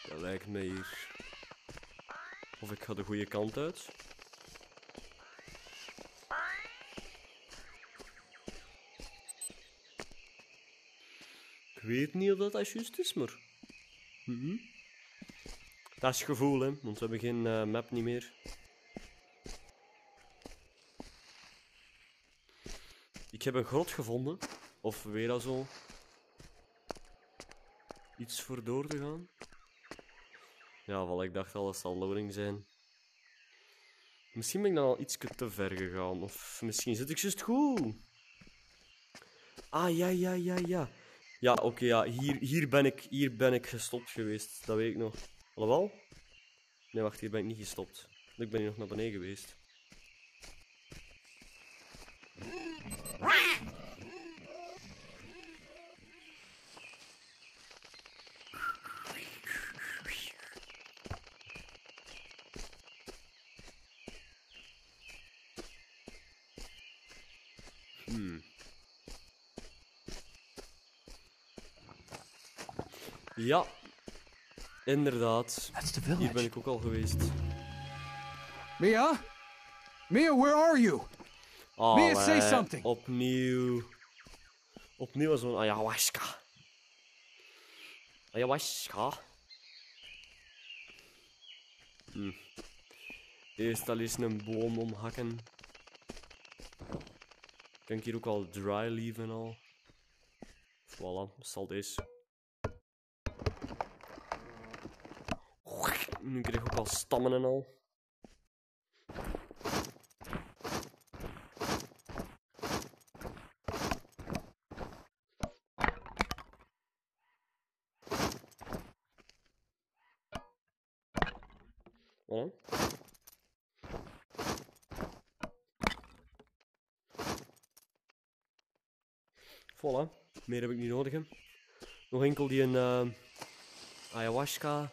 Dat lijkt mij hier. Of ik ga de goede kant uit. Ik weet niet of dat, dat juist is, maar... Mhm. Dat is gevoel, hè. Want we hebben geen eh, map niet meer. Ik heb een grot gevonden. Of weer al zo. Iets voor door te gaan. Ja, wel, ik dacht al, dat zal loading zijn. Misschien ben ik dan al iets te ver gegaan. Of misschien zit ik juist goed. Ah, ja, ja, ja, ja. Ja, oké, ja. Hier, hier, ben ik, hier ben ik gestopt geweest. Dat weet ik nog. Alhoewel? Nee, wacht, hier ben ik niet gestopt. Ik ben hier nog naar beneden geweest. Ja, inderdaad. That's the Hier ben ik ook al geweest. Mia? Mia, where are you? Mia, say Allee, something. Opnieuw. Opnieuw zo'n ayahuasca. Ayahuasca. Hm. Eerst al eens een boom omhakken. Ik hier ook al dry leave en al. Voilà, zal deze. Nu krijg ik ook al stammen en al. Voilà. Meer heb ik niet nodig. Nog enkel die een... eh, ayahuasca.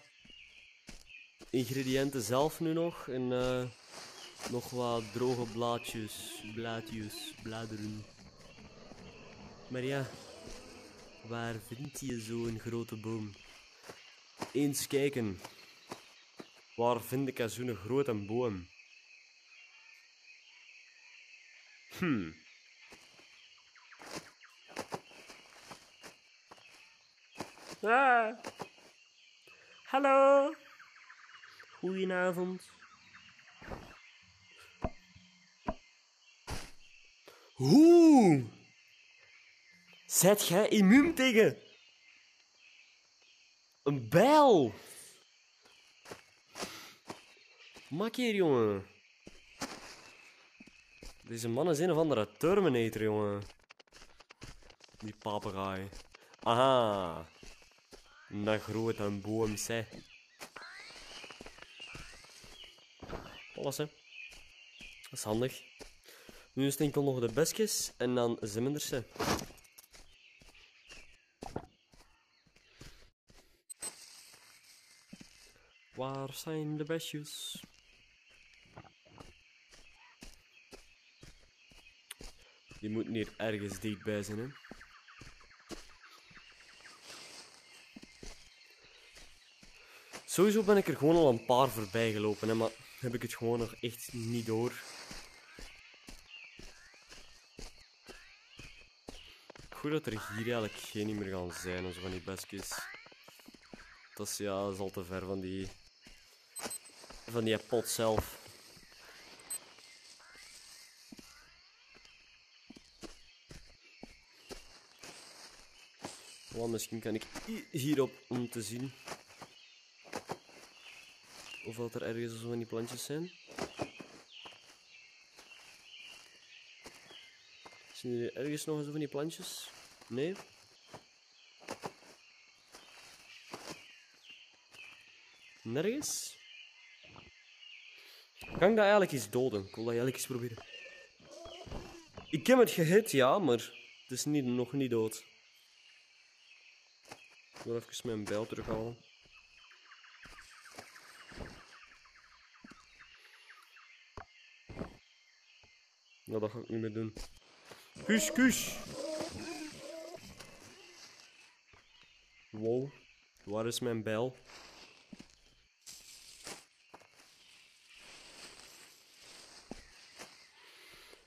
Ingrediënten zelf nu nog. En eh, nog wat droge blaadjes, blaadjes, bladeren. Maar ja, waar vind je zo'n grote boom? Eens kijken. Waar vind ik zo'n grote boom? Hmm. Ah. Hallo. Goedenavond. Hoe? Zet jij immuun tegen? Een bijl? Maak hier, jongen. Deze man is een of andere Terminator, jongen. Die papegaai. Aha. Een grote boom, zeg. Hè. Dat is handig. Nu is het enkel nog de besjes en dan ze. Waar zijn de besjes? Die moeten hier ergens dichtbij zijn, hè. Sowieso ben ik er gewoon al een paar voorbij gelopen, hè, maar heb ik het gewoon nog echt niet door. Goed dat er hier eigenlijk geen meer gaan zijn, of zo van die bestjes. Dat is, ja, is al te ver van die... Van die pot zelf. Want misschien kan ik hi- hierop om te zien. Of dat er ergens zo van die plantjes zijn. Zien jullie ergens nog zo van die plantjes? Nee? Nergens? Kan ik dat eigenlijk eens doden? Ik wil dat eigenlijk eens proberen. Ik heb het gehit, ja, maar het is niet, nog niet dood. Ik wil even mijn bijl terughalen. Nou, dat ga ik niet meer doen. Kus, kus! Wow, waar is mijn bijl?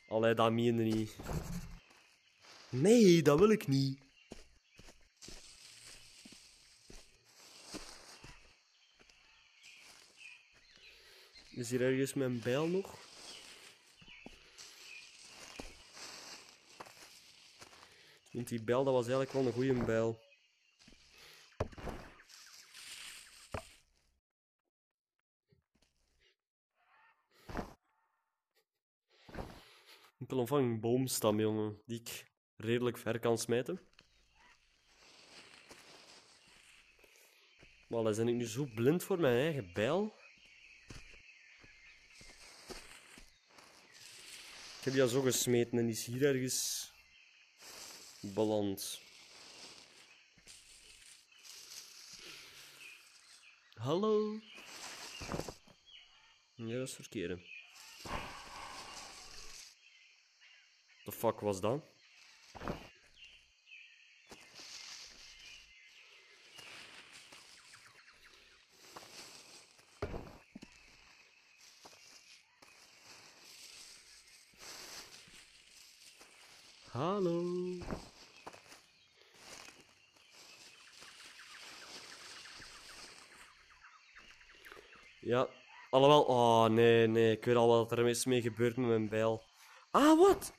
Allee, dat meen je niet. Nee, dat wil ik niet. Is hier ergens mijn bijl nog? Want die bijl, dat was eigenlijk wel een goede bijl. Een boomstam, jongen, die ik redelijk ver kan smijten. Maar dan ben ik nu zo blind voor mijn eigen bijl. Ik heb die zo gesmeten en die is hier ergens beland. Hallo? Ja, dat is verkeerde. The fuck was dat? Hallo. Ja, alhoewel. Oh nee, nee. Ik weet al wat er is mee gebeurd met mijn bijl. Ah, wat?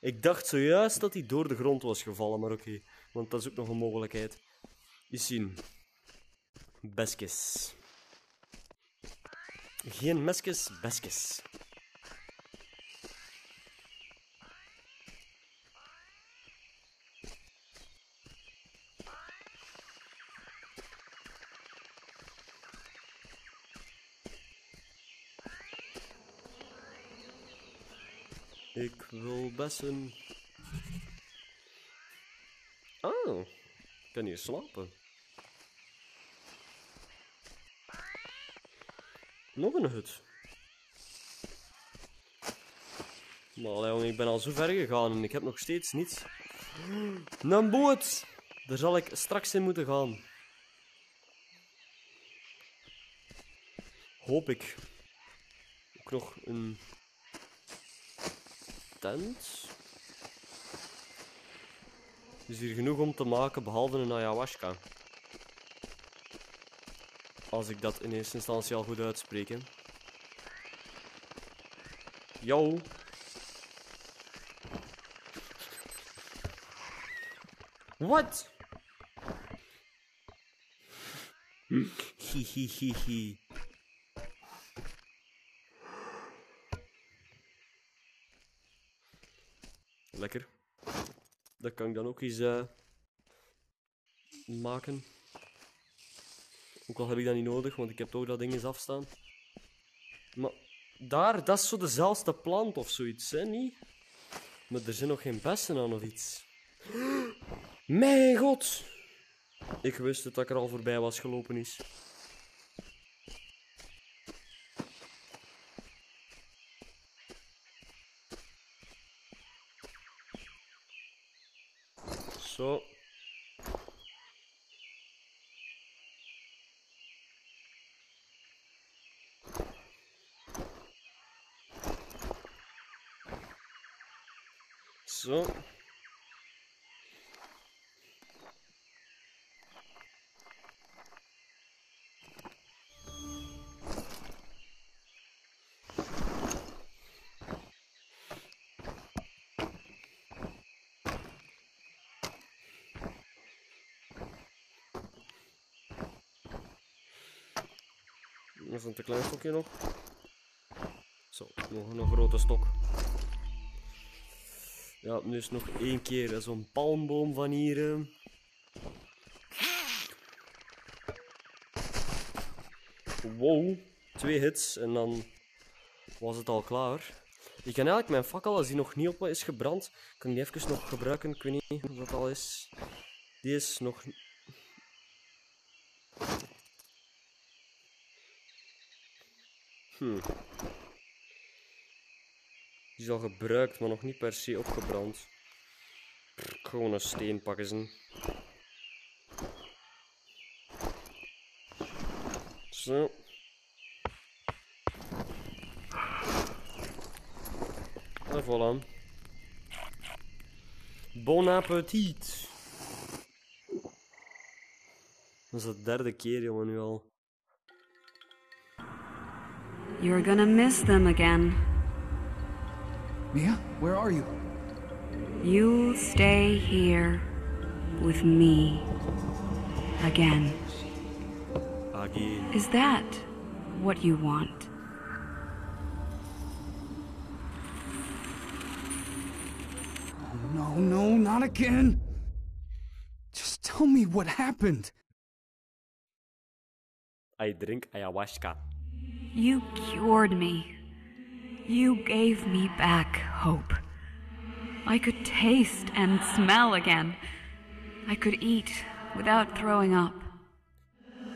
Ik dacht zojuist dat hij door de grond was gevallen, maar oké. want dat is ook nog een mogelijkheid. Eens zien. Beskes. Geen meskes, beskes. Bessen. Oh, ik kan hier slapen. Nog een hut. Maar ik ben al zo ver gegaan en ik heb nog steeds niets. Een boot! Daar zal ik straks in moeten gaan. Hoop ik. Ook nog een tent. Is hier genoeg om te maken behalve een ayahuasca. Als ik dat in eerste instantie al goed uitspreek. hè. Yo. What? Hihihihi. Lekker. Dat kan ik dan ook eens eh, maken. Ook al heb ik dat niet nodig, want ik heb toch dat ding eens afstaan. Maar daar, dat is zo dezelfde plant of zoiets, hè, niet? Maar er zijn nog geen bessen aan of iets. Mijn god! Ik wist het dat ik er al voorbij was gelopen is. Zo. Zo. Is een te klein stokje nog. Zo, nog een grote stok. Ja, nu is nog één keer zo'n palmboom van hier. Wow, twee hits en dan was het al klaar. Ik kan eigenlijk mijn fakkel, als die nog niet op is gebrand, kan die even nog gebruiken. Ik weet niet of dat al is. Die is nog. Hmm. Die is al gebruikt, maar nog niet per se opgebrand. Gewoon een steen pakken ze. Zo. En voilà. Bon appetit. Dat is de derde keer, jongen, nu al. You're gonna miss them again. Mia, where are you? You'll stay here with me again. Again. Is that what you want? No, no, not again. Just tell me what happened. I drink ayahuasca. You cured me. You gave me back hope. I could taste and smell again. I could eat without throwing up.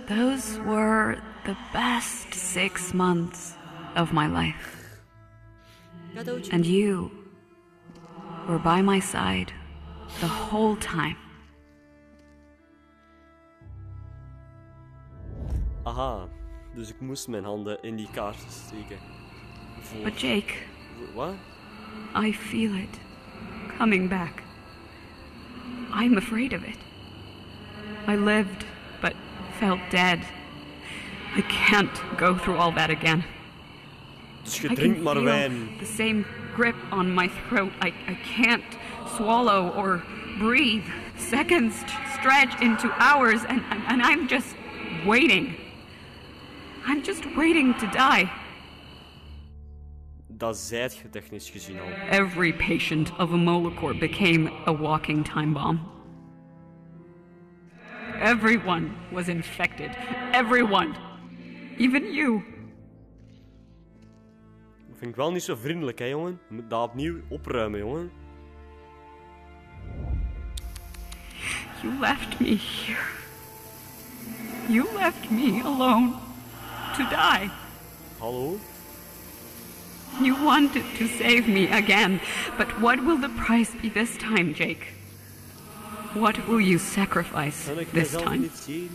Those were the best six months of my life. And you were by my side the whole time. Aha, dus ik moest mijn handen in die kaart steken. Voor... But Jake, Wat? I feel it coming back. I'm afraid of it. I lived, but felt dead. I can't go through all that again. Dus je I drinkt maar wijn. the same grip on my throat. I, I can't swallow or breathe. Seconds stretch into hours, and, and I'm just waiting. I'm just waiting to die. Dat zijt je technisch gezien al. Every patient of a Molocor became a walking time bomb. Everyone was infected. Everyone. Even you. Dat vind ik wel niet zo vriendelijk, hè, jongen. Je moet dat opnieuw opruimen, jongen. You left me here. You left me alone to die. Hallo? You wanted to save me again, but what will the price be this time, Jake? What will you sacrifice Kan ik this time? niet zien?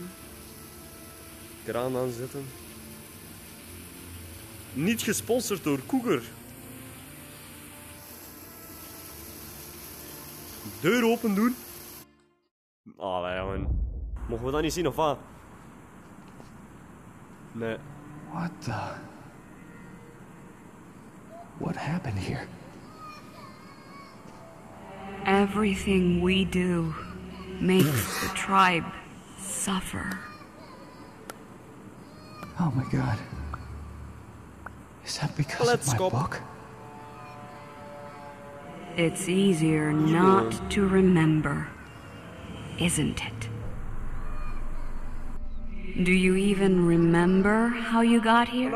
Kraan aanzetten. Niet gesponsord door Cougar. Deur open doen. Allee, jongen. Mogen we dat niet zien of wat? Nee. What the? What happened here? Everything we do makes the tribe suffer. Oh my god. Is that because Let's of my go. book? It's easier not to remember, isn't it? Do you even remember how you got here?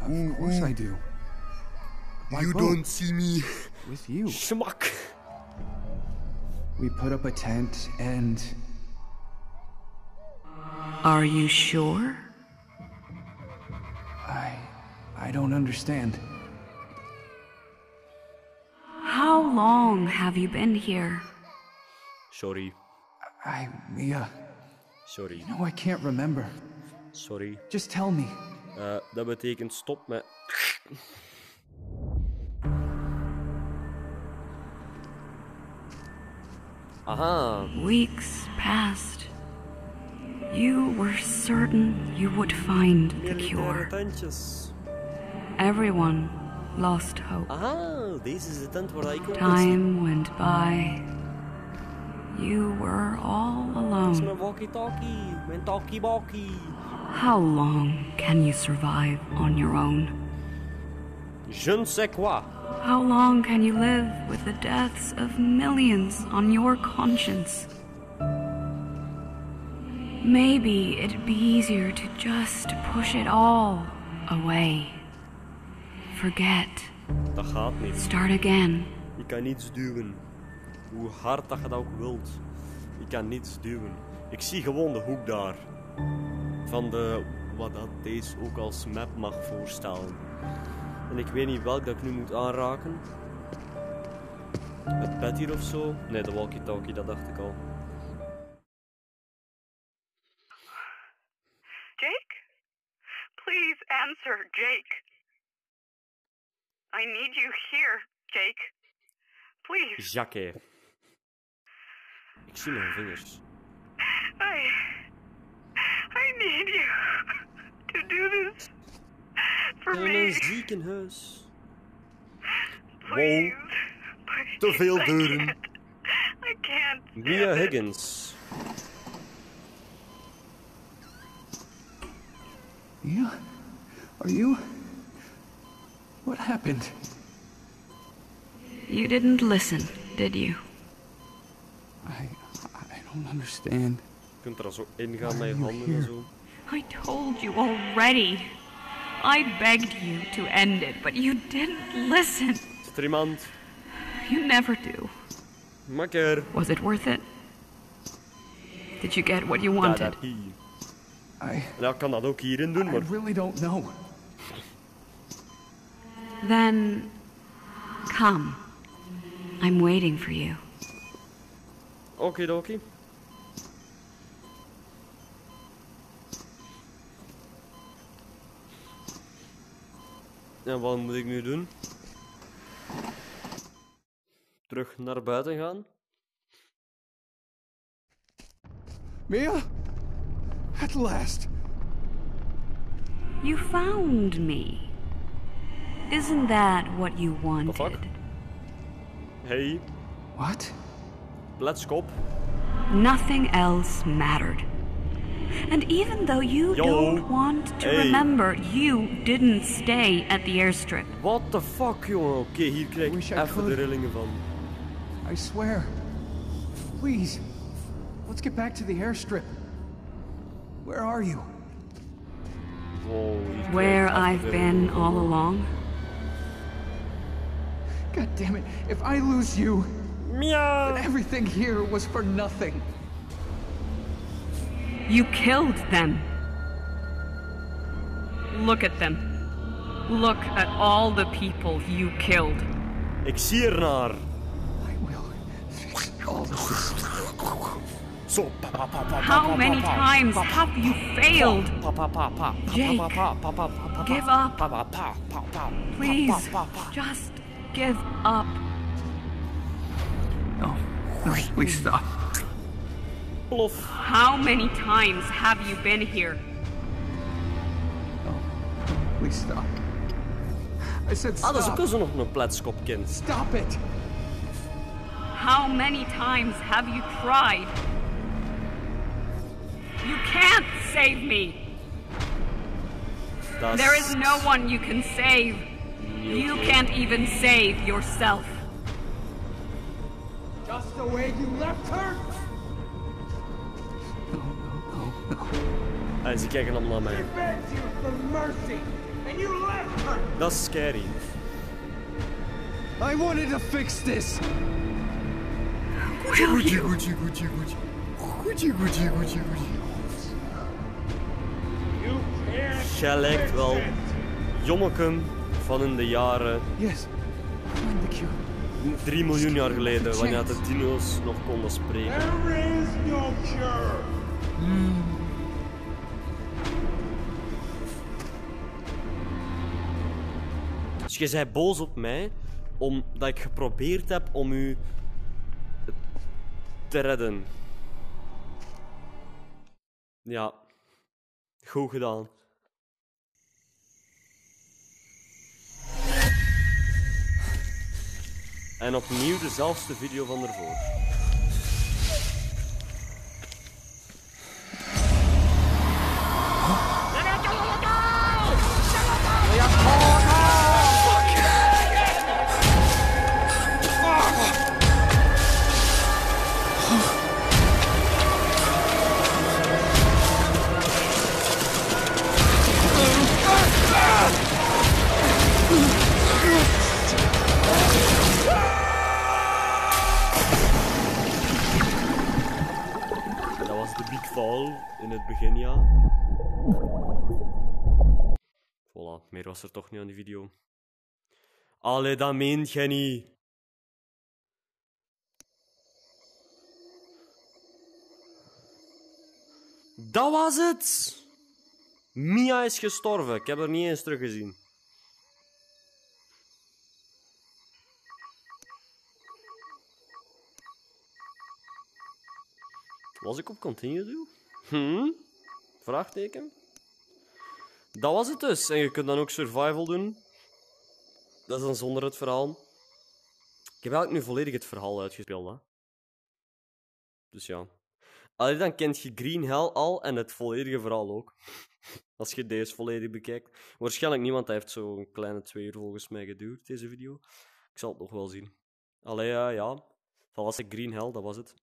Of course I do. My boat don't see me. with you. Smak. We put up a tent and Are you sure? I I don't understand. How long have you been here? Sorry. I Mia, Sorry. no I can't remember. Sorry. Just tell me. Eh, dat betekent stop met... Aha. Weeks passed. You were certain you would find the cure. Everyone lost hope. Aha, deze is de tent waar ik op zit. Time went by. You were all alone. mijn walkie-talkie. Mijn talkie-walkie. How long can you survive on your own? Je ne sais quoi. How long can you live with the deaths of millions on your conscience? Maybe it'd be easier to just push it all away. Forget. Dat gaat niet. Start again. Hoe hard dat je dat ook wilt. Je kan niets duwen. Ik zie gewoon de hoek daar. Van de... Wat dat deze ook als map mag voorstellen. En ik weet niet welk dat ik nu moet aanraken. Het bed hier of zo? Nee, de walkie-talkie, dat dacht ik al. Jake? Please answer, Jake. I need you here, Jake. Please. Jacques. Ik zie mijn vingers. I. I need you to do this for In me. een ziekenhuis. Please. Please. Te veel I deuren. can't. I can't. Mia stand it. Higgins. Mia? Are you? What happened? You didn't listen, did you? I I don't understand. Je kunt er zo ingaan met je Why are handen en here? zo. I told you already. I begged you to end it, but you didn't listen. Zit er iemand? You never do. Makker. Was it worth it? Did you get what you Ja, wanted? dat hier. I Nou, ik kan dat ook hierin doen, I really don't know. Then come. I'm waiting for you. Oké, dokie. En wat moet ik nu doen? Terug naar buiten gaan? Mia? At last. You found me. Isn't that what you wanted? fuck? Hey, What? let's go. Nothing else mattered. And even though you Yo. don't want to Hey. remember, you didn't stay at the airstrip. What the fuck, jongen? Oké, hier krijg Wish ik I even de could. rillingen van. I swear. Please. Let's get back to the airstrip. Where are you? Wow, hier krijg Where I've been all along. God damn it. If I lose you, Mia! everything here was for nothing. You killed them. Look at them. Look at all the people you killed. Exirnar. I will fix all this. So, How many times have you failed? Give up. Please, just give up. No, please, please stop. Plof. How many times have you been here? No, please stop. I said Ah, dat is ook stop. wel zo nog een pletskopkind. Stop it. How many times have you tried? You can't save me. Dat There is no one you can save. You can't even save yourself. Just the way you left her? En ze kijken op naar mij. begged you for mercy, and you left her. Dat is scary. I wanted to fix this. Goedje, goedje, goedje, goedje. Goedje, goedje, goedje, goedje. Jij lijkt wel Jommeken van in de jaren Yes, find the cure. 3 miljoen jaar geleden, wanneer de dino's nog konden spreken. There is no cure. Dus je bent boos op mij omdat ik geprobeerd heb om u te redden. Ja, goed gedaan. En opnieuw dezelfde video van ervoor. In het begin, ja. Voilà, meer was er toch niet aan die video. Allee, dat meent jij niet. Dat was het! Mia is gestorven. Ik heb haar niet eens teruggezien. Was ik op continue doen? Hm? Vraagteken? Dat was het dus. En je kunt dan ook survival doen. Dat is dan zonder het verhaal. Ik heb eigenlijk nu volledig het verhaal uitgespeeld, hè. Dus ja. Allee, dan kent je Green Hell al en het volledige verhaal ook. Als je deze volledig bekijkt. Waarschijnlijk niemand hij heeft zo'n kleine twee uur volgens mij geduurd, deze video. Ik zal het nog wel zien. Allee, ja, ja. Dat was ik Green Hell, dat was het.